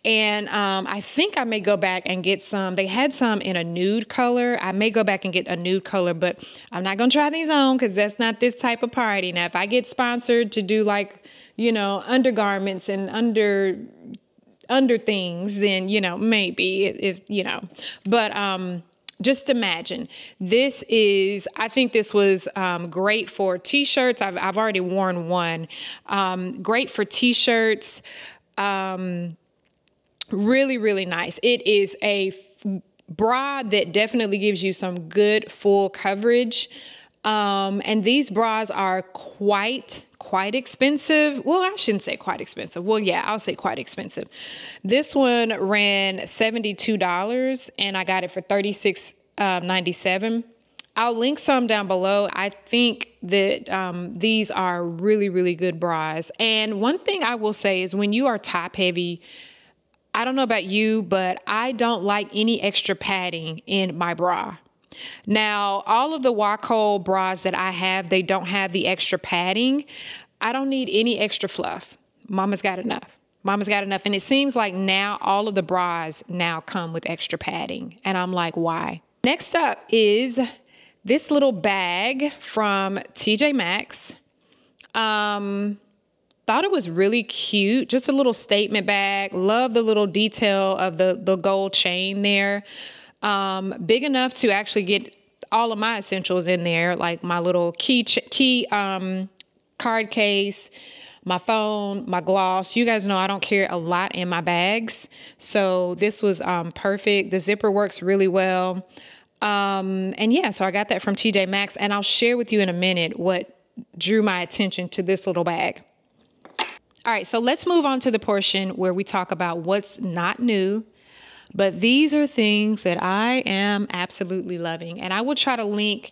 And um, I think I may go back and get some. They had some in a nude color. I may go back and get a nude color, but I'm not going to try these on because that's not this type of party. Now, if I get sponsored to do like, you know, undergarments and under under things, then, you know, maybe if, you know, but, um, just imagine this is i think this was um, great for t-shirts. I've, I've already worn one. Um, great for t-shirts. Um, really really nice. It is a f- bra that definitely gives you some good full coverage. Um, and these bras are quite quite expensive. Well, I shouldn't say quite expensive. Well, yeah, I'll say quite expensive. This one ran $72 and I got it for $36.97. Um, I'll link some down below. I think that um, these are really, really good bras. And one thing I will say is when you are top heavy, I don't know about you, but I don't like any extra padding in my bra. Now, all of the Wacoal bras that I have, they don't have the extra padding. I don't need any extra fluff. Mama's got enough. Mama's got enough. And it seems like now all of the bras now come with extra padding. And I'm like, why? Next up is this little bag from TJ Maxx. Um, thought it was really cute. Just a little statement bag. Love the little detail of the, the gold chain there um, big enough to actually get all of my essentials in there, like my little key ch- key um, card case, my phone, my gloss. You guys know I don't carry a lot in my bags, so this was um, perfect. The zipper works really well. Um, and yeah, so I got that from TJ Maxx, and I'll share with you in a minute what drew my attention to this little bag. All right, so let's move on to the portion where we talk about what's not new but these are things that I am absolutely loving. And I will try to link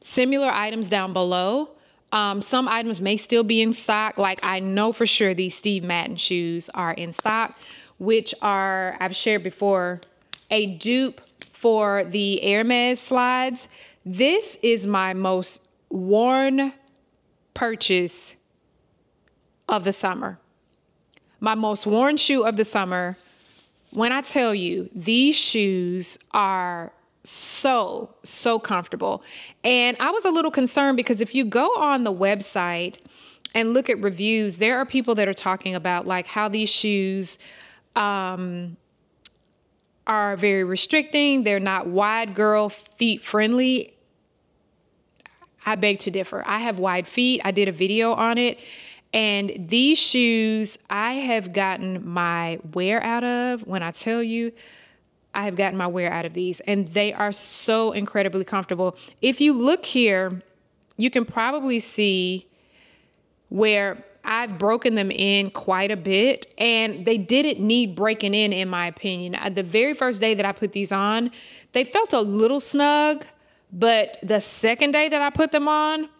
similar items down below. Um, some items may still be in stock. Like I know for sure these Steve Madden shoes are in stock, which are, I've shared before, a dupe for the Hermes slides. This is my most worn purchase of the summer. My most worn shoe of the summer when I tell you these shoes are so, so comfortable. And I was a little concerned because if you go on the website and look at reviews, there are people that are talking about like how these shoes um, are very restricting, they're not wide girl feet friendly. I beg to differ. I have wide feet. I did a video on it and these shoes, I have gotten my wear out of. When I tell you, I have gotten my wear out of these, and they are so incredibly comfortable. If you look here, you can probably see where I've broken them in quite a bit, and they didn't need breaking in, in my opinion. Uh, the very first day that I put these on, they felt a little snug, but the second day that I put them on,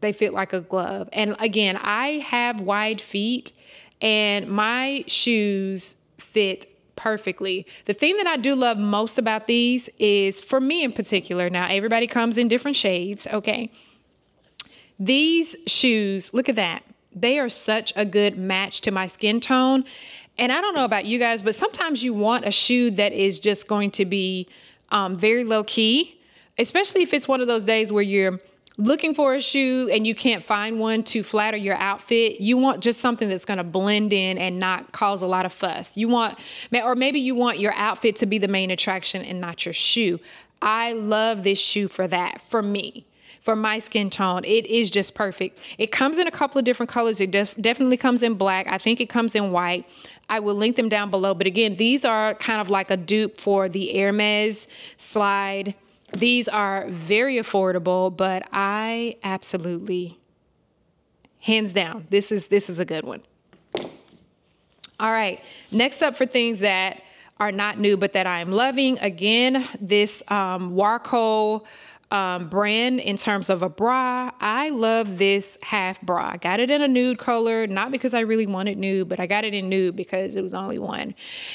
they fit like a glove. And again, I have wide feet and my shoes fit perfectly. The thing that I do love most about these is for me in particular, now everybody comes in different shades, okay? These shoes, look at that. They are such a good match to my skin tone. And I don't know about you guys, but sometimes you want a shoe that is just going to be um, very low key, especially if it's one of those days where you're looking for a shoe and you can't find one to flatter your outfit, you want just something that's going to blend in and not cause a lot of fuss. You want, or maybe you want your outfit to be the main attraction and not your shoe. I love this shoe for that, for me. For my skin tone, it is just perfect. It comes in a couple of different colors. It def- definitely comes in black. I think it comes in white. I will link them down below. But again, these are kind of like a dupe for the Hermes slide these are very affordable, but I absolutely hands down, this is this is a good one. All right. Next up for things that are not new but that I am loving. Again, this um, Wacoal um, brand in terms of a bra. I love this half bra. I got it in a nude color, not because I really wanted nude, but I got it in nude because it was only one.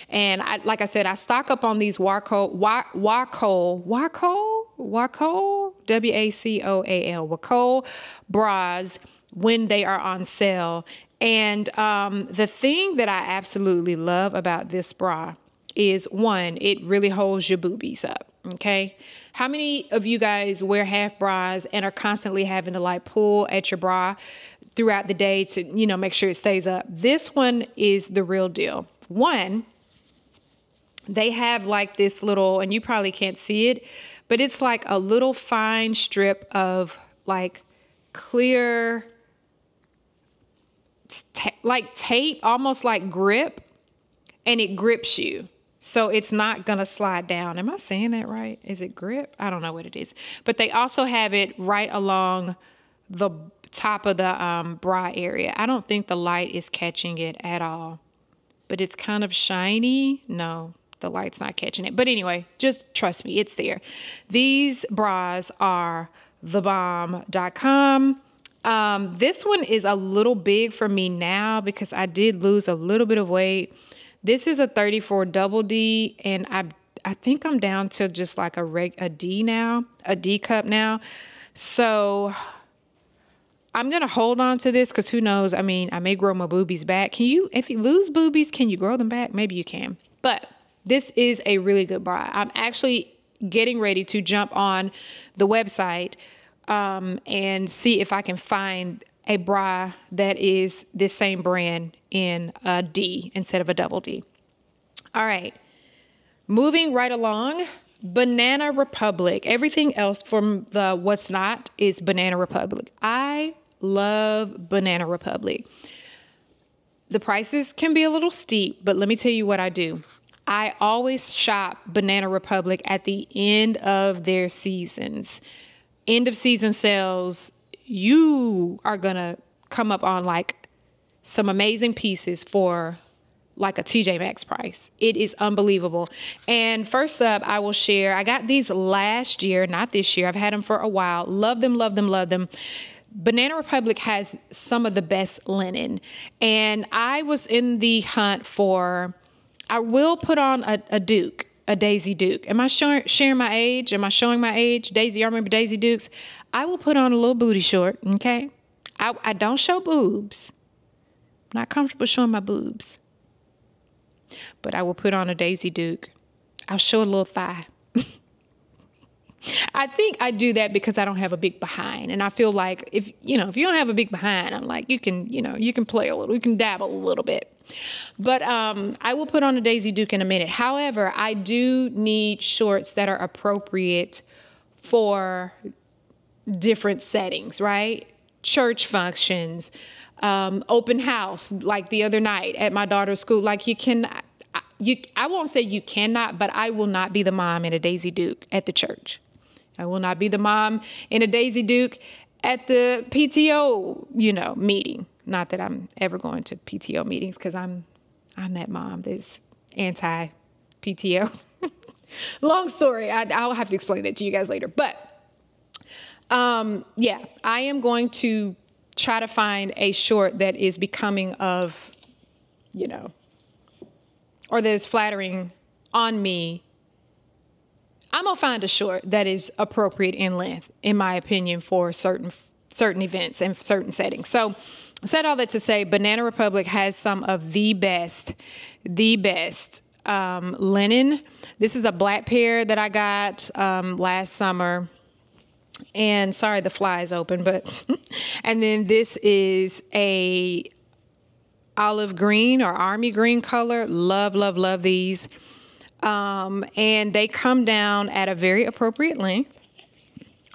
And I, like I said, I stock up on these Waco, Waco, Waco, Waco, W A C O A L, Waco bras when they are on sale. And um, the thing that I absolutely love about this bra is one, it really holds your boobies up. Okay. How many of you guys wear half bras and are constantly having to like pull at your bra throughout the day to, you know, make sure it stays up? This one is the real deal. One, they have like this little, and you probably can't see it, but it's like a little fine strip of like clear, like tape, almost like grip, and it grips you. So it's not going to slide down. Am I saying that right? Is it grip? I don't know what it is. But they also have it right along the top of the um, bra area. I don't think the light is catching it at all. But it's kind of shiny. No, the light's not catching it. But anyway, just trust me, it's there. These bras are thebomb.com. Um, this one is a little big for me now because I did lose a little bit of weight this is a 34 double D, and I I think I'm down to just like a reg a D now, a D cup now. So I'm gonna hold on to this because who knows? I mean, I may grow my boobies back. Can you, if you lose boobies, can you grow them back? Maybe you can. But this is a really good bra. I'm actually getting ready to jump on the website um, and see if I can find a bra that is this same brand in a D instead of a double D. All right, moving right along. Banana Republic. Everything else from the what's not is Banana Republic. I love Banana Republic. The prices can be a little steep, but let me tell you what I do. I always shop Banana Republic at the end of their seasons. End of season sales you are gonna come up on like some amazing pieces for like a TJ Maxx price. It is unbelievable. And first up, I will share. I got these last year, not this year. I've had them for a while. Love them, love them, love them. Banana Republic has some of the best linen. And I was in the hunt for, I will put on a, a Duke, a Daisy Duke. Am I sharing my age? Am I showing my age? Daisy, y'all remember Daisy Dukes? I will put on a little booty short, okay? I, I don't show boobs. I'm not comfortable showing my boobs. But I will put on a Daisy Duke. I'll show a little thigh. (laughs) I think I do that because I don't have a big behind. And I feel like if, you know, if you don't have a big behind, I'm like, you can, you know, you can play a little, you can dabble a little bit. But um, I will put on a Daisy Duke in a minute. However, I do need shorts that are appropriate for different settings, right? Church functions, um, open house, like the other night at my daughter's school. Like you can, you, I won't say you cannot, but I will not be the mom in a Daisy Duke at the church. I will not be the mom in a Daisy Duke at the PTO, you know, meeting. Not that I'm ever going to PTO meetings because I'm, I'm that mom that's anti PTO. (laughs) Long story. I, I'll have to explain that to you guys later, but um, yeah, I am going to try to find a short that is becoming of, you know, or that is flattering on me. I'm gonna find a short that is appropriate in length, in my opinion, for certain certain events and certain settings. So, said all that to say, Banana Republic has some of the best, the best um, linen. This is a black pair that I got um, last summer and sorry the fly is open but (laughs) and then this is a olive green or army green color. Love love love these. Um, and they come down at a very appropriate length.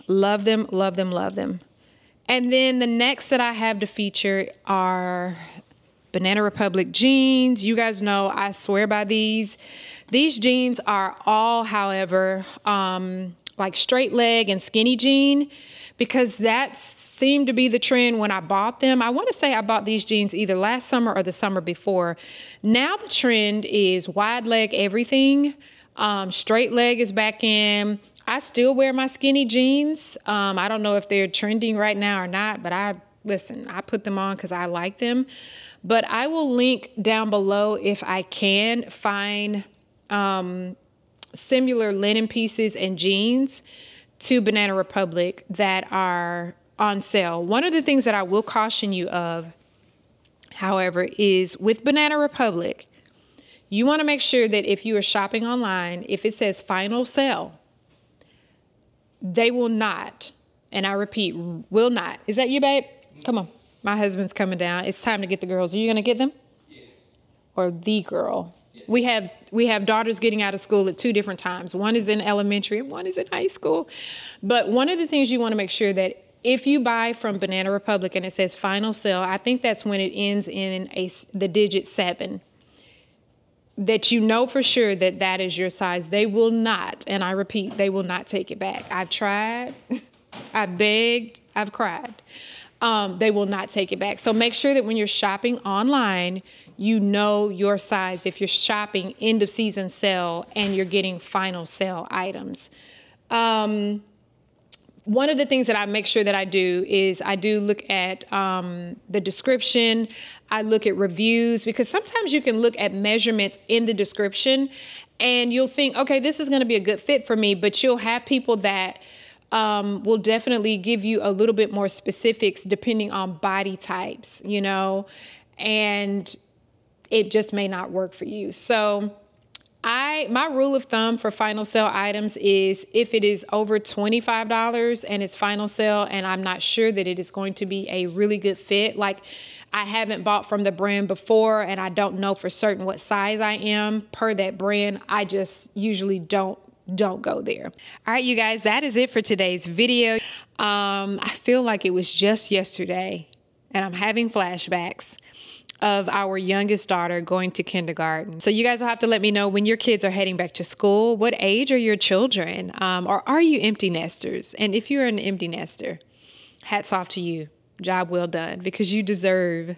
Love them love them love them. And then the next that i have to feature are banana republic jeans. You guys know i swear by these. These jeans are all however um, like straight leg and skinny jean because that seemed to be the trend when I bought them. I want to say I bought these jeans either last summer or the summer before. Now the trend is wide leg everything. Um, straight leg is back in. I still wear my skinny jeans. Um, I don't know if they're trending right now or not, but I listen, I put them on because I like them. But I will link down below if I can find um, similar linen pieces and jeans to Banana Republic that are on sale. One of the things that I will caution you of, however, is with Banana Republic, you want to make sure that if you are shopping online, if it says final sale, they will not, and I repeat, will not. Is that you, babe? Come on. My husband's coming down. It's time to get the girls. Are you going to get them? Yes. Or the girl? We have we have daughters getting out of school at two different times. One is in elementary and one is in high school. But one of the things you want to make sure that if you buy from Banana Republic and it says final sale, I think that's when it ends in a the digit 7 that you know for sure that that is your size. They will not, and I repeat, they will not take it back. I've tried, (laughs) I've begged, I've cried. Um, they will not take it back. So make sure that when you're shopping online, you know your size if you're shopping end of season sale and you're getting final sale items. Um, one of the things that I make sure that I do is I do look at um, the description. I look at reviews because sometimes you can look at measurements in the description and you'll think, okay, this is going to be a good fit for me, but you'll have people that um, will definitely give you a little bit more specifics depending on body types, you know, and it just may not work for you. So, I my rule of thumb for final sale items is if it is over $25 and it's final sale and I'm not sure that it is going to be a really good fit like I haven't bought from the brand before and I don't know for certain what size I am per that brand, I just usually don't don't go there. All right, you guys, that is it for today's video. Um, I feel like it was just yesterday and I'm having flashbacks of our youngest daughter going to kindergarten. So you guys will have to let me know when your kids are heading back to school. What age are your children? Um, or are you empty nesters? And if you're an empty nester, hats off to you. Job well done because you deserve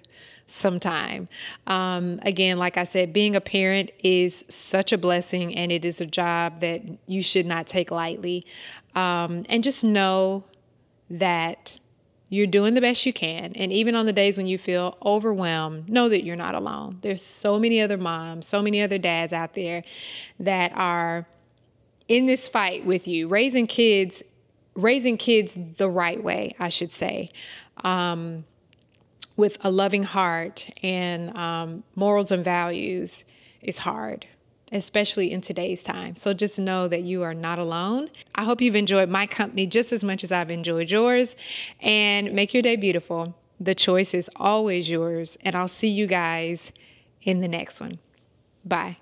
some time. Um, again, like I said, being a parent is such a blessing and it is a job that you should not take lightly. Um, and just know that you're doing the best you can. And even on the days when you feel overwhelmed, know that you're not alone. There's so many other moms, so many other dads out there that are in this fight with you, raising kids, raising kids the right way, I should say. Um, with a loving heart and um, morals and values is hard especially in today's time. So just know that you are not alone. I hope you've enjoyed my company just as much as I've enjoyed yours. And make your day beautiful. The choice is always yours. And I'll see you guys in the next one. Bye.